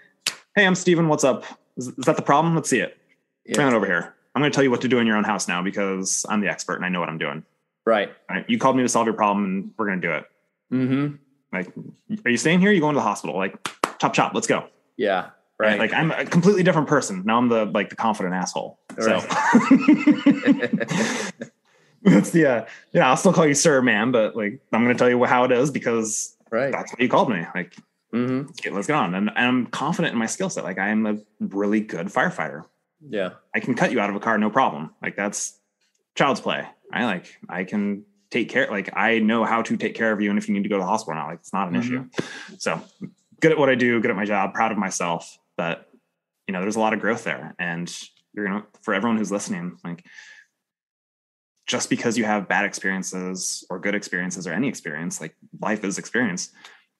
hey, I'm Steven. What's up? Is, is that the problem? Let's see it. Yeah. Bring it over here. I'm going to tell you what to do in your own house now because I'm the expert and I know what I'm doing. Right. right? You called me to solve your problem and we're going to do it. Mm-hmm. Like, are you staying here? Are you going to the hospital? Like, chop chop, let's go. Yeah. Right. Like I'm a completely different person. Now I'm the like the confident asshole. Right. So that's the uh yeah, I'll still call you sir, man, but like I'm gonna tell you how it is because right. that's what you called me. Like mm-hmm. let's, get, let's get on. And, and I'm confident in my skill set. Like I am a really good firefighter. Yeah. I can cut you out of a car, no problem. Like that's child's play. I like I can take care like I know how to take care of you and if you need to go to the hospital or not, like it's not an mm-hmm. issue. So good at what I do, good at my job, proud of myself. But you know, there's a lot of growth there. And you're gonna for everyone who's listening, like just because you have bad experiences or good experiences or any experience, like life is experience,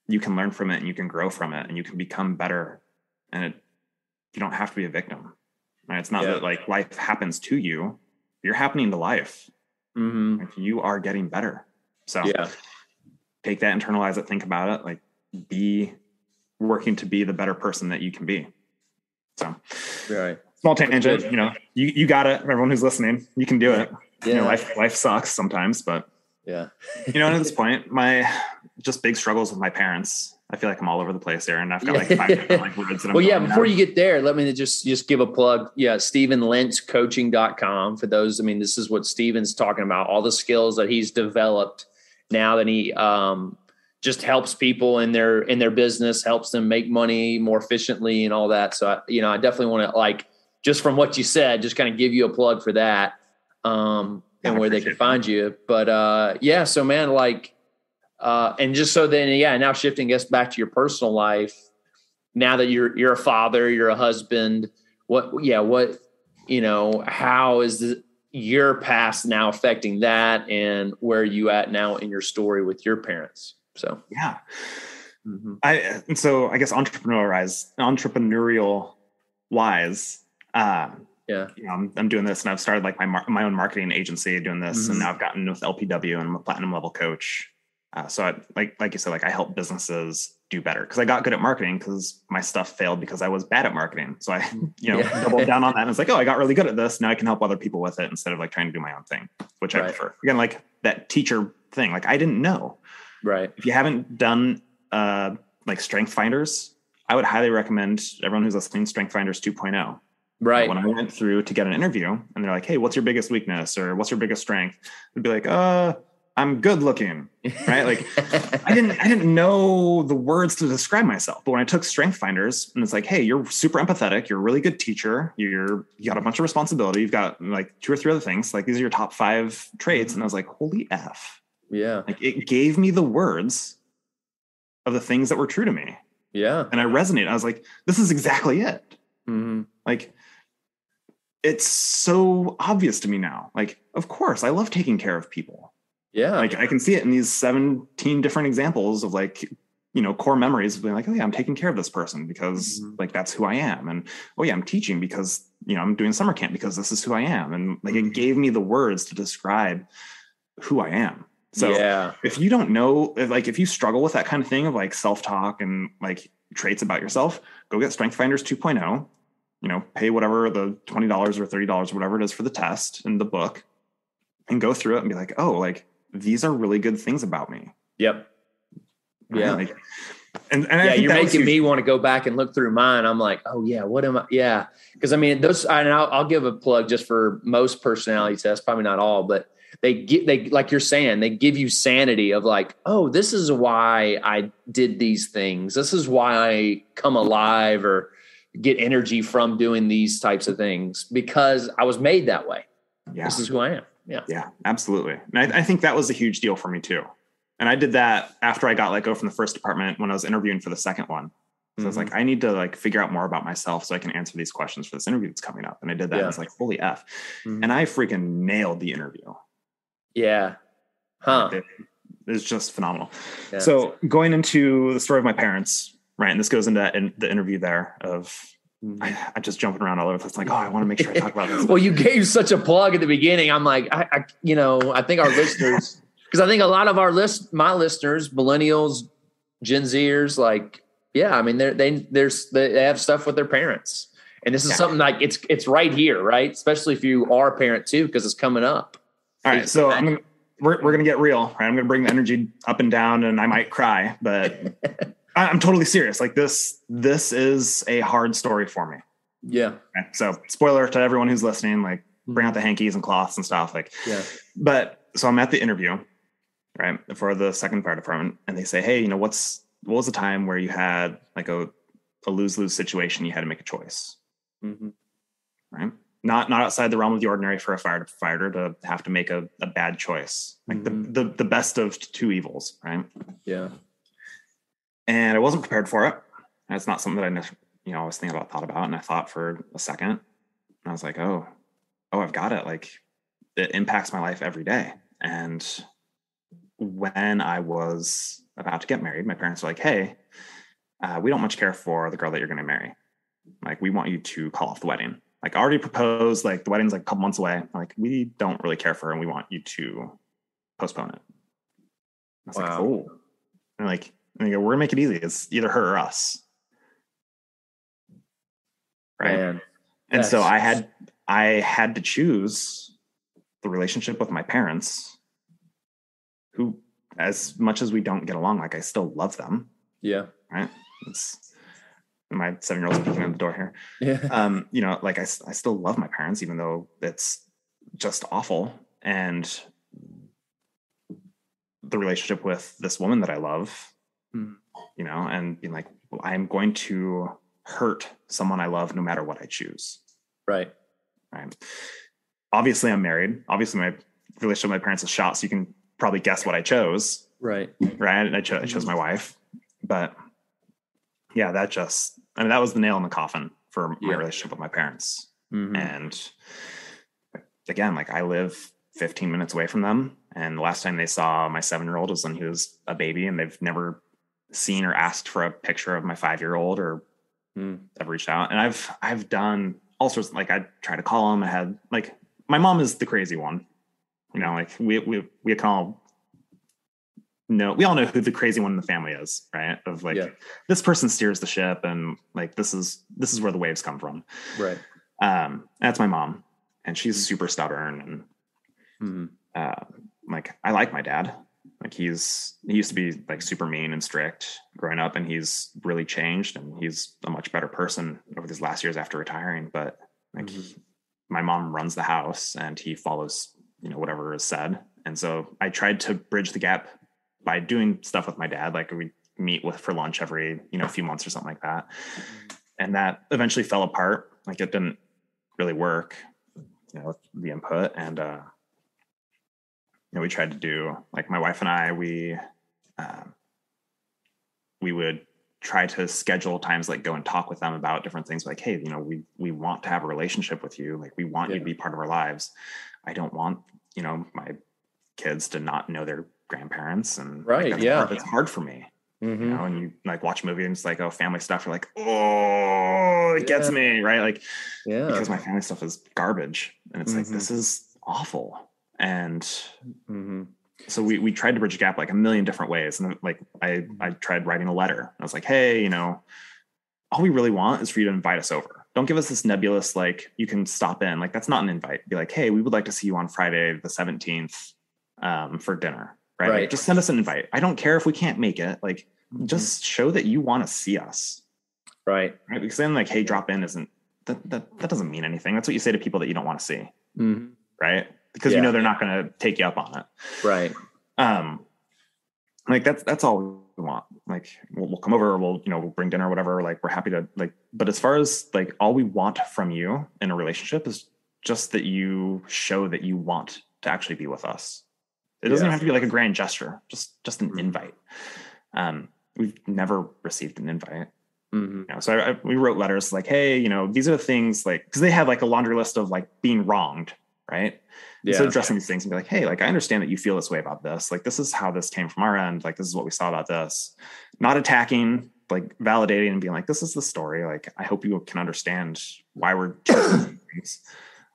you can learn from it and you can grow from it and you can become better. And it you don't have to be a victim. Right? It's not yeah. that like life happens to you, you're happening to life. Mm-hmm. Like you are getting better. So yeah. take that, internalize it, think about it, like be working to be the better person that you can be. So, right. Small tangent, you know, you, you got it. Everyone who's listening, you can do it. Yeah. You know, life, life sucks sometimes, but Yeah. you know, at this point, my just big struggles with my parents. I feel like I'm all over the place Aaron. I've got like five different like words. That I'm well, yeah. Before now. you get there, let me just just give a plug. Yeah, StevenLentzCoaching.com for those. I mean, this is what Steven's talking about. All the skills that he's developed now that he um, just helps people in their in their business, helps them make money more efficiently, and all that. So, I, you know, I definitely want to like just from what you said, just kind of give you a plug for that. Um, and Yeah, where they can find you. But uh, yeah, so man, like, uh, and just so then, yeah, now shifting us back to your personal life. Now that you're you're a father, you're a husband. What, yeah, what, you know, how is the, your past now affecting that, and where are you at now in your story with your parents? So, yeah, mhm. I and so I guess entrepreneurialize entrepreneurial wise. Uh, yeah, you know, I'm, I'm doing this, and I've started like my my own marketing agency doing this, Mhm. and now I've gotten with LPW, and I'm a platinum level coach. Uh, so, I, like like you said, like I help businesses do better because I got good at marketing because my stuff failed because I was bad at marketing. So I, you know, Yeah. doubled down on that, and it's like, oh, I got really good at this. Now I can help other people with it instead of like trying to do my own thing, which I prefer. Again, like that teacher thing. Like I didn't know right, if you haven't done uh, like Strength Finders, I would highly recommend everyone who's listening Strength Finders 2.0. right, When I went through to get an interview and they're like, hey, what's your biggest weakness or what's your biggest strength? I'd be like, uh, I'm good looking. Right, like, I didn't I didn't know the words to describe myself. But when I took Strength Finders and it's like, hey, you're super empathetic, you're a really good teacher, you're you got a bunch of responsibility, you've got like two or three other things. Like these are your top five traits. And I was like, holy F. yeah, Like it gave me the words of the things that were true to me. yeah, And I resonated. I was like, this is exactly it. hmm Like it's so obvious to me now. Like, of course, I love taking care of people. Yeah, Like I can see it in these 17 different examples of like, you know, core memories of being like, oh yeah, I'm taking care of this person because Mhm. like that's who I am. And oh yeah, I'm teaching because, you know, I'm doing summer camp because this is who I am. And like Mhm. it gave me the words to describe who I am. So yeah, if you don't know if, like if you struggle with that kind of thing of like self-talk and like traits about yourself go get strength finders 2.0 you know pay whatever the $20 or $30 or whatever it is for the test and the book and go through it and be like oh like these are really good things about me yep. Yeah. like, and, and yeah, you're making me want to go back and look through mine. I'm like, oh yeah, what am I? Yeah, because I mean, those. And I'll, I'll give a plug just for most personality tests, probably not all, but they get they like you're saying they give you sanity of like, oh, this is why I did these things. This is why I come alive or get energy from doing these types of things because I was made that way. yeah This is who I am. Yeah. Yeah, absolutely. And I, I think that was a huge deal for me too. And I did that after I got let go from the first department when I was interviewing for the second one. So I was like, I need to like figure out more about myself so I can answer these questions for this interview that's coming up. And I did that. And I was like, holy F. Mhm. And I freaking nailed the interview. yeah. Huh. It, it's just phenomenal. Yeah. So going into the story of my parents, right? And this goes into that in, the interview there of. Mm-hmm. I, I'm just jumping around all over the place. Like, oh, I want to make sure I talk about this. well, you gave such a plug at the beginning. I'm like, I, I you know, I think our listeners, because I think a lot of our list, my listeners, millennials, Gen Zers, like, yeah, I mean, they're, they there's they have stuff with their parents, and this is Yeah. something like it's it's right here, right? Especially if you are a parent too, because it's coming up. All right, so I'm gonna we're we're gonna get real, right? I'm gonna bring the energy up and down, and I might cry, but I'm totally serious. Like this, this is a hard story for me. Yeah, Okay? So, spoiler to everyone who's listening, like bring out the hankies and cloths and stuff. Like, yeah, but so I'm at the interview, right, for the second fire department, and they say, hey, you know, what's what was the time where you had like a a lose lose situation? You had to make a choice, hmm right? Not not outside the realm of the ordinary for a firefighter to have to make a, a bad choice, like Mhm. the, the the best of two evils, right? yeah, And I wasn't prepared for it. And it's not something that I, you know, I was thinking about, thought about, and I thought for a second. And I was like, oh, oh, I've got it. Like it impacts my life every day. And when I was about to get married, my parents were like, hey, uh, we don't much care for the girl that you're going to marry. Like, we want you to call off the wedding. Like, I already proposed, like, the wedding's like a couple months away. Like, we don't really care for her and we want you to postpone it. I was like, Wow. oh. And like, and go, we're gonna make it easy. It's either her or us. Right. man, and so I had I had to choose the relationship with my parents who as much as we don't get along like i still love them Yeah. right it's my seven year old's peeking in the door here Yeah. um you know like I, I still love my parents even though it's just awful and the relationship with this woman that i love Mhm. you know and being like well, i'm going to hurt someone i love no matter what i choose Right. right obviously i'm married obviously my relationship with my parents is shot so you can probably guess what i chose Right. right i, cho- I chose my wife but yeah that just i mean that was the nail in the coffin for my Yeah. relationship with my parents Mhm. and again like i live 15 minutes away from them and the last time they saw my seven year old was when he was a baby and they've never seen or asked for a picture of my five year old or mm. have reached out and i've i've done all sorts of, like i try to call them i had like my mom is the crazy one you know like we we we call no we all know who the crazy one in the family is right of like Yeah. this person steers the ship and like this is this is where the waves come from Right. um that's my mom and she's super stubborn and Mhm. uh like i like my dad like he's he used to be like super mean and strict growing up and he's really changed and he's a much better person over these last years after retiring but like Mhm. my mom runs the house and he follows you know whatever is said and so i tried to bridge the gap by doing stuff with my dad like we meet with for lunch every you know a few months or something like that and that eventually fell apart like it didn't really work you know with the input and uh you know we tried to do like my wife and i we um we would try to schedule times like go and talk with them about different things like hey you know we we want to have a relationship with you like we want you to be part of our lives i don't want you know my kids to not know their grandparents and Right, that's yeah. hard, that's hard for me you Mhm. know and you like watch a movie and it's like oh family stuff you're like oh it gets me right like Yeah. because my family stuff is garbage and it's like Mhm. this is awful and Mhm. so we we tried to bridge a gap like a million different ways. And like i i tried writing a letter. I was like hey you know all we really want is for you to invite us over. Don't give us this nebulous like you can stop in. Like that's not an invite. Be like hey we would like to see you on friday the 17th um, for dinner. Right, Like, just send us an invite. I don't care if we can't make it. Like Mhm. just show that you want to see us. Right. right? Because then like hey drop in isn't that, that that doesn't mean anything. That's what you say to people that you don't want to see. Mhm. right because Yeah. you know they're not going to take you up on it Right. um like that's that's all we want like we'll, we'll come over we'll you know we'll bring dinner or whatever like we're happy to like but as far as like all we want from you in a relationship is just that you show that you want to actually be with us it doesn't Yeah. have to be like a grand gesture just just an Mhm. invite um we've never received an invite Mhm. you know, so I, I, we wrote letters like, hey, you know, these are the things like because they had like a laundry list of like being wronged, right? Yeah. So addressing these things and be like, hey, like I understand that you feel this way about this. Like this is how this came from our end. Like this is what we saw about this. Not attacking, like validating and being like, this is the story. Like I hope you can understand why we're choosing things.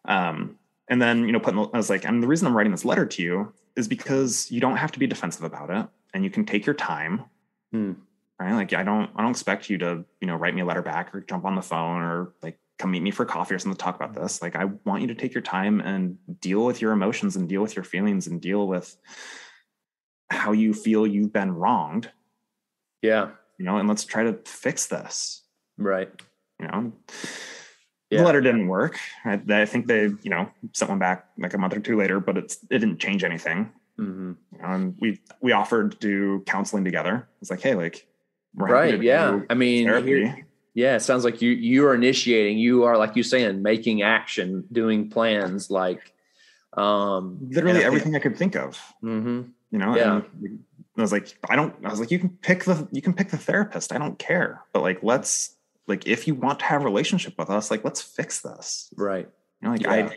Um, and then you know, putting I was like, and the reason I'm writing this letter to you is because you don't have to be defensive about it, and you can take your time Hmm. right like i don't i don't expect you to you know write me a letter back or jump on the phone or like come meet me for coffee or something to talk about this like i want you to take your time and deal with your emotions and deal with your feelings and deal with how you feel you've been wronged Yeah. you know and let's try to fix this Right. you know Yeah. the letter didn't work I, I think they you know sent one back like a month or two later but it's it didn't change anything Mhm. you know, and we we offered to do counseling together it's like hey like Right. Yeah. I mean, here- yeah, it sounds like you you are initiating. You are like you saying, making action, doing plans, like um literally everything I could think of, hmm you know. Yeah. And I was like, I don't. I was like, you can pick the you can pick the therapist. I don't care. But like, let's like if you want to have a relationship with us, like let's fix this. Right. You know, like Yeah.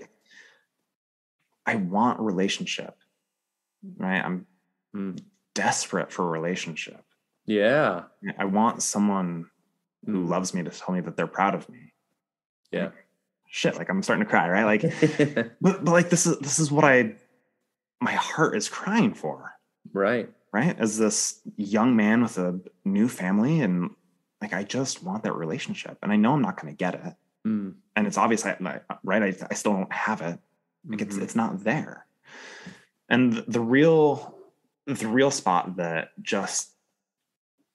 I I want relationship. Right. I'm Mm. desperate for a relationship. Yeah. I want someone who loves me to tell me that they're proud of me. Yeah. Shit, like I'm starting to cry, right? Like, but, but like this is this is what I my heart is crying for. right. right as this young man with a new family and like i just want that relationship and i know i'm not going to get it Mm. and it's obvious I, right I, I still don't have it like it's Mhm. it's not there and the real the real spot that just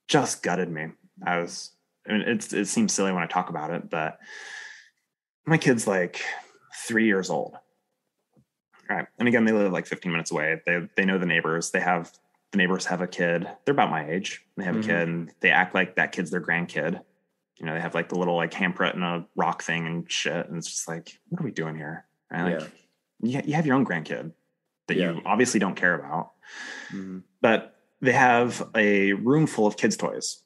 just gutted me. I was I mean it's it seems silly when I talk about it, but my kid's like three years old. All right. And again, they live like 15 minutes away. They they know the neighbors. They have the neighbors have a kid. They're about my age. They have Mhm. a kid and they act like that kid's their grandkid. You know, they have like the little like handprint and a rock thing and shit. And it's just like, what are we doing here? Right? Like you, you have your own grandkid that Yeah. you obviously don't care about Mhm. but they have a room full of kids' toys.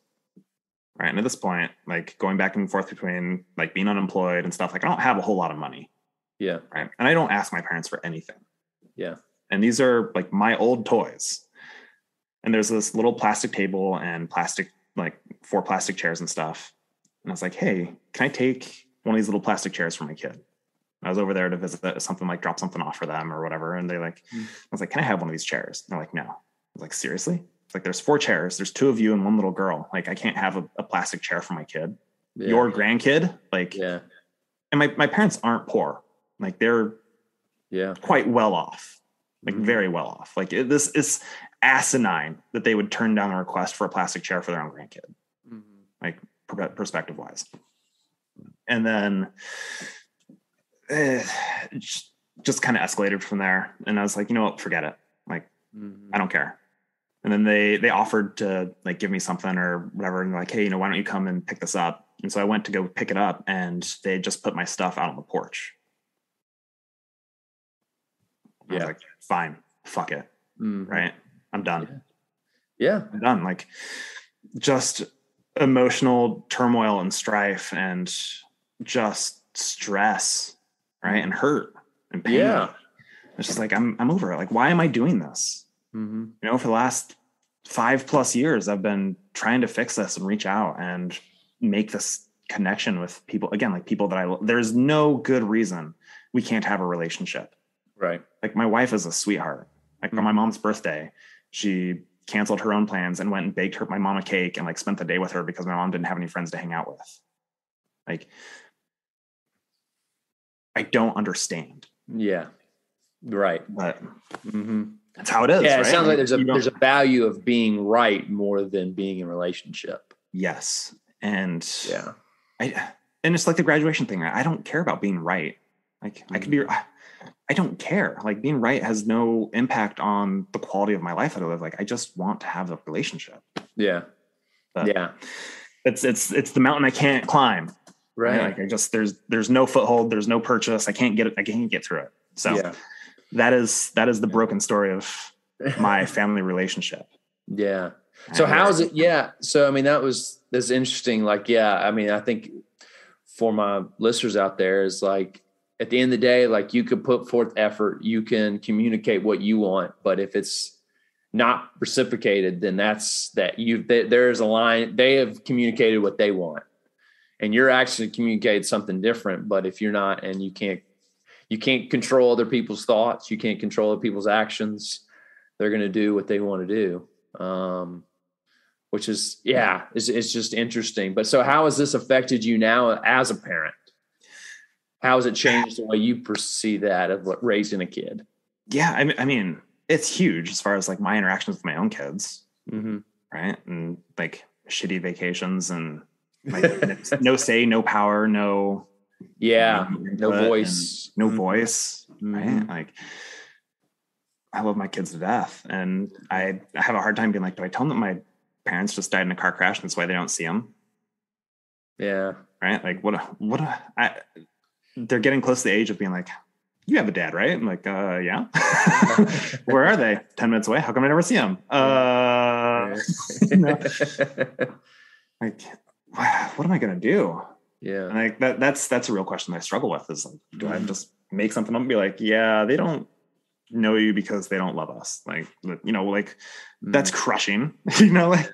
Right. And at this point, like going back and forth between like being unemployed and stuff, like I don't have a whole lot of money. Yeah. Right. And I don't ask my parents for anything. Yeah. And these are like my old toys. And there's this little plastic table and plastic, like four plastic chairs and stuff. And I was like, hey, can I take one of these little plastic chairs for my kid? I was over there to visit something like drop something off for them or whatever. And they like, Mm. I was like, can I have one of these chairs? And they're like, no. I was like, seriously? It's like, there's four chairs. There's two of you and one little girl. Like, I can't have a, a plastic chair for my kid. Yeah. Your grandkid? Like, Yeah. and my, my parents aren't poor. Like, they're Yeah. quite well off, like Mhm. very well off. Like, it, this is asinine that they would turn down a request for a plastic chair for their own grandkid Like perspective wise. And then eh, just, kind of escalated from there. And I was like, you know what, forget it. Like, Mhm. I don't care. And then they they offered to like give me something or whatever, and like, hey, you know, why don't you come and pick this up? And so I went to go pick it up, and they just put my stuff out on the porch. Yeah. like, fine, fuck it, Mhm. right? I'm done. Yeah. I'm done. Like just emotional turmoil and strife and just stress, right? And hurt and pain. Yeah. It's just like I'm I'm over it. Like, why am I doing this? Mhm. You know, for the last five plus years, I've been trying to fix this and reach out and make this connection with people again, like people that I there's no good reason we can't have a relationship Right. like my wife is a sweetheart. Like on my mom's birthday, she canceled her own plans and went and baked her my mom a cake and like spent the day with her because my mom didn't have any friends to hang out with. Like I don't understand, Yeah. Right. but hmm that's how it is. Yeah. It sounds like there's a there's a value of being right more than being in relationship. yes, and Yeah. I and it's like the graduation thing. I don't care about being right. Like I could be. Mm-hmm. I don't care. Like being right has no impact on the quality of my life that I live. Like I just want to have a relationship. Yeah. But- yeah. It's it's it's the mountain I can't climb. Right. Like I just there's there's no foothold. There's no purchase. I can't get it. I can't get through it. So yeah. That is that is the broken story of my family relationship. yeah. So And, how's it? Yeah. So I mean, that was that's interesting. Like, yeah. I mean, I think for my listeners out there is like at the end of the day, like you could put forth effort, you can communicate what you want, but if it's not reciprocated, then that's that you that there's a line. They have communicated what they want, and you're actually communicated something different. But if you're not, and you can't, you can't control other people's thoughts, you can't control other people's actions. They're going to do what they want to do. Um, which is yeah it's, it's just interesting but so how has this affected you now as a parent how has it changed the way you perceive that of what- raising a kid Yeah, I mean, I mean, it's huge as far as like my interactions with my own kids, mm-hmm. right? And like shitty vacations and like no say, no power, no yeah no voice no Mhm. voice, right? Mhm. Like I love my kids to death, and I, I have a hard time being like, do I tell them that my parents just died in a car crash and that's why they don't see them? yeah right? Like what? a- What? a- I, they're getting close to the age of being like, you have a dad, right? I'm like, uh, yeah. Where are they? Ten minutes away. How come I never see them? Uh, like, what am I gonna do? Yeah And like that. That's that's a real question I struggle with. Is like, do I Mhm. just make something up and be like, yeah, they don't know you because they don't love us. Like, you know, like that's crushing. you know, like.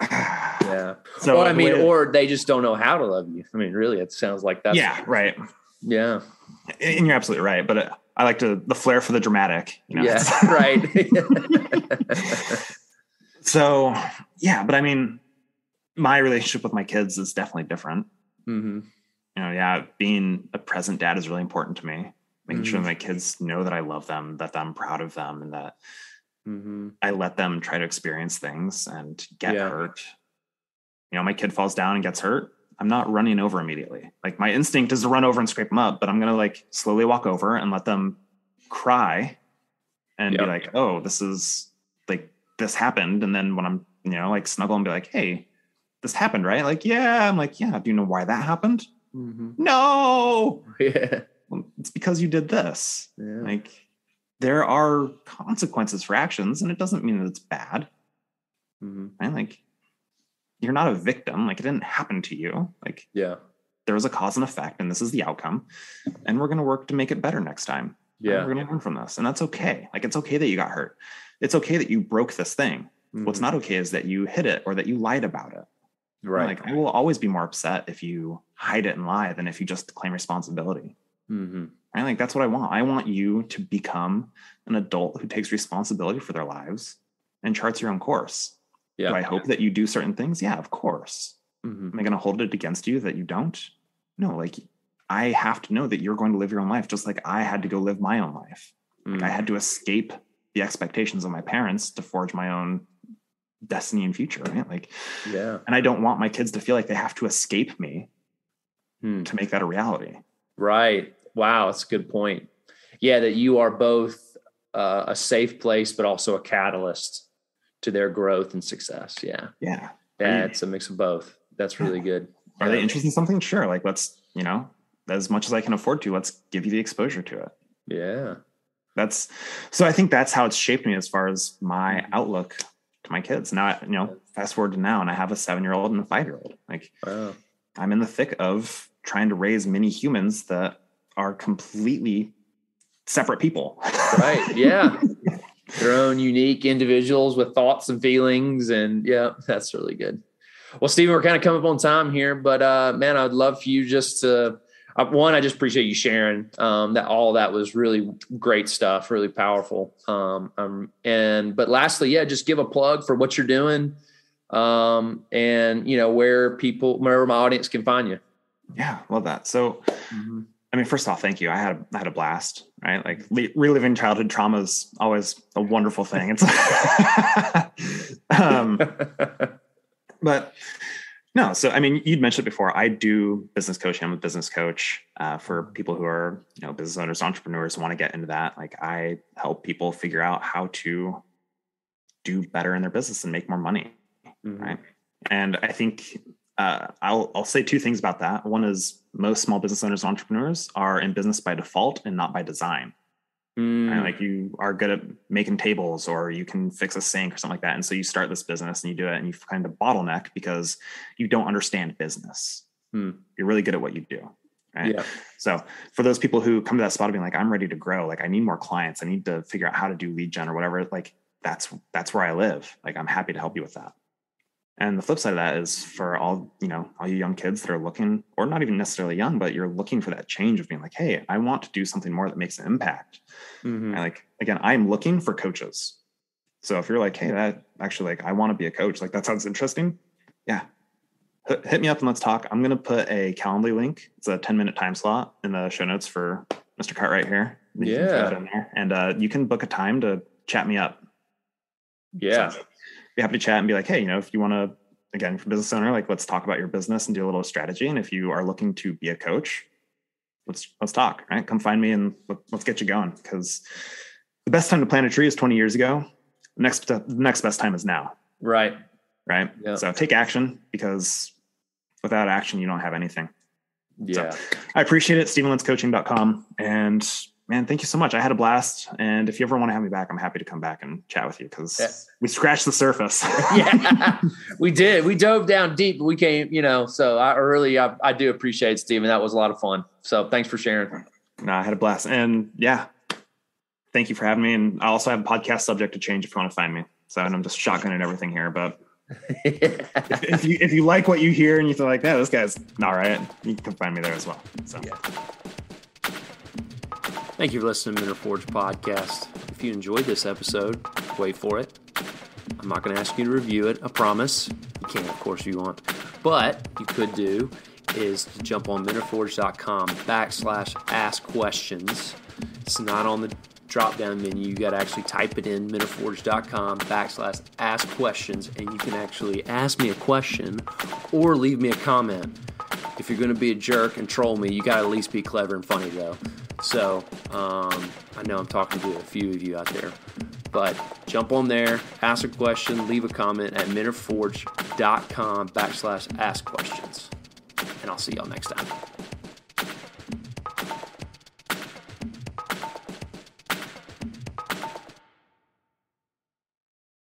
yeah So well i mean or they just don't know how to love you i mean really it sounds like that. yeah, right. yeah and you're absolutely right but uh, i like to the flair for the dramatic you know yeah right so yeah but i mean my relationship with my kids is definitely different hmm you know yeah being a present dad is really important to me making sure Mhm. my kids know that i love them that i'm proud of them and that Mm-hmm. I let them try to experience things and get Yeah. hurt. You know, my kid falls down and gets hurt. I'm not running over immediately. Like my instinct is to run over and scrape them up, but I'm gonna like slowly walk over and let them cry and Yeah. be like, "Oh, this is like this happened." And then when I'm you know like snuggle and be like, "Hey, this happened, right?" Like, yeah. I'm like, yeah. Do you know why that happened? Mm-hmm. No, Yeah. Well, it's because you did this. Yeah. Like there are consequences for actions, and it doesn't mean that it's bad. hmm Right? Like you're not a victim. Like it didn't happen to you. Like Yeah. there was a cause and effect, and this is the outcome. And we're gonna work to make it better next time. And Yeah. We're gonna learn from this. And that's okay. Like it's okay that you got hurt. It's okay that you broke this thing. What's Mhm. not okay is that you hid it or that you lied about it. Right. Like I will always be more upset if you hide it and lie than if you just claim responsibility. hmm Right? Like that's what I want. I want you to become an adult who takes responsibility for their lives and charts your own course. Yeah. Do I hope that you do certain things? Yeah, of course. hmm Am I going to hold it against you that you don't? No, like I have to know that you're going to live your own life just like I had to go live my own life. Like I had to escape the expectations of my parents to forge my own destiny and future, right? Like Yeah. and I don't want my kids to feel like they have to escape me Hmm. to make that a reality. Right. Wow, that's a good point. Yeah, that you are both uh, a safe place, but also a catalyst to their growth and success. Yeah, Yeah. yeah, it's a mix of both. That's really good. Are they interested in something? Sure. Like let's, you know, as much as I can afford to, let's give you the exposure to it. Yeah. That's so I think that's how it's shaped me as far as my outlook to my kids. Now, I- you know, fast forward to now and I have a seven year old and a five year old. Like Wow. I'm in the thick of trying to raise many humans that are completely separate people. Right. Yeah. Their own unique individuals with thoughts and feelings. And yeah, that's really good. Well, Steven, we're kind of coming up on time here, but uh, man, I'd love for you just to uh, one, I just appreciate you sharing um, that. All that was really great stuff, really powerful. Um, um, and but lastly, yeah, just give a plug for what you're doing, um, and you know where people, wherever my audience can find you. yeah, love that. So I mean, first off, thank you. I had a, I had a blast, right? Like le- reliving childhood trauma is always a wonderful thing. It's, um, but no. So I mean, you'd mentioned it before. I do business coaching. I'm a business coach uh, for people who are you know business owners, entrepreneurs want to get into that. Like I help people figure out how to do better in their business and make more money Mhm. right? And I think uh, I'll I'll say two things about that. One is most small business owners, entrepreneurs are in business by default and not by design. Mm. Right? Like you are good at making tables, or you can fix a sink or something like that, and so you start this business and you do it, and you kind of bottleneck because you don't understand business. Hmm. You're really good at what you do. Right. Yeah. So for those people who come to that spot of being like, I'm ready to grow, like I need more clients, I need to figure out how to do lead gen or whatever, like that's that's where I live. Like I'm happy to help you with that. And the flip side of that is for all, you know, all you young kids that are looking, or not even necessarily young, but you're looking for that change of being like, hey, I want to do something more that makes an impact. Mhm. And like again, I'm looking for coaches. So if you're like, hey, that actually like I want to be a coach, like that sounds interesting. Yeah. Hit, hit me up and let's talk. I'm gonna put a Calendly link. It's a 10 minute time slot in the show notes for Mr. Cartwright here. You Yeah. in there. And uh, you can book a time to chat me up. Yeah. So, be happy to chat and be like, hey, you know, if you want to, again, for business owner, like let's talk about your business and do a little strategy. And if you are looking to be a coach, let's let's talk. Right, come find me and let, let's get you going. Because the best time to plant a tree is 20 years ago. Next, the next best time is now. Right. Right. Yeah. So take action because without action, you don't have anything. Yeah. I appreciate it. StevenLentzCoaching.com. And man, thank you so much. I had a blast. And if you ever want to have me back, I'm happy to come back and chat with you because Yeah. we scratched the surface. yeah, we did. We dove down deep. We came, you know. So I really, I, I do appreciate it, Steven. That was a lot of fun. So thanks for sharing. no, I had a blast. And yeah, thank you for having me. And I also have a podcast subject to change if you want to find me. So and I'm just shotgunning everything here. But if, if you if you like what you hear and you feel like, yeah, this guy's not right, you can find me there as well. So Yeah. Thank you for listening to Men Are Forged podcast. If you enjoyed this episode, wait for it. I'm not going to ask you to review it. I promise. You can, of course, if you want. But you could do is to jump on menareforged.com backslash ask questions. It's not on the drop down menu. You got to actually type it in menareforged.com backslash ask questions, and you can actually ask me a question or leave me a comment. If you're going to be a jerk and troll me, you got to at least be clever and funny, though. So um, I know I'm talking to a few of you out there. But jump on there, ask a question, leave a comment at menareforged.com backslash ask questions. And I'll see y'all next time.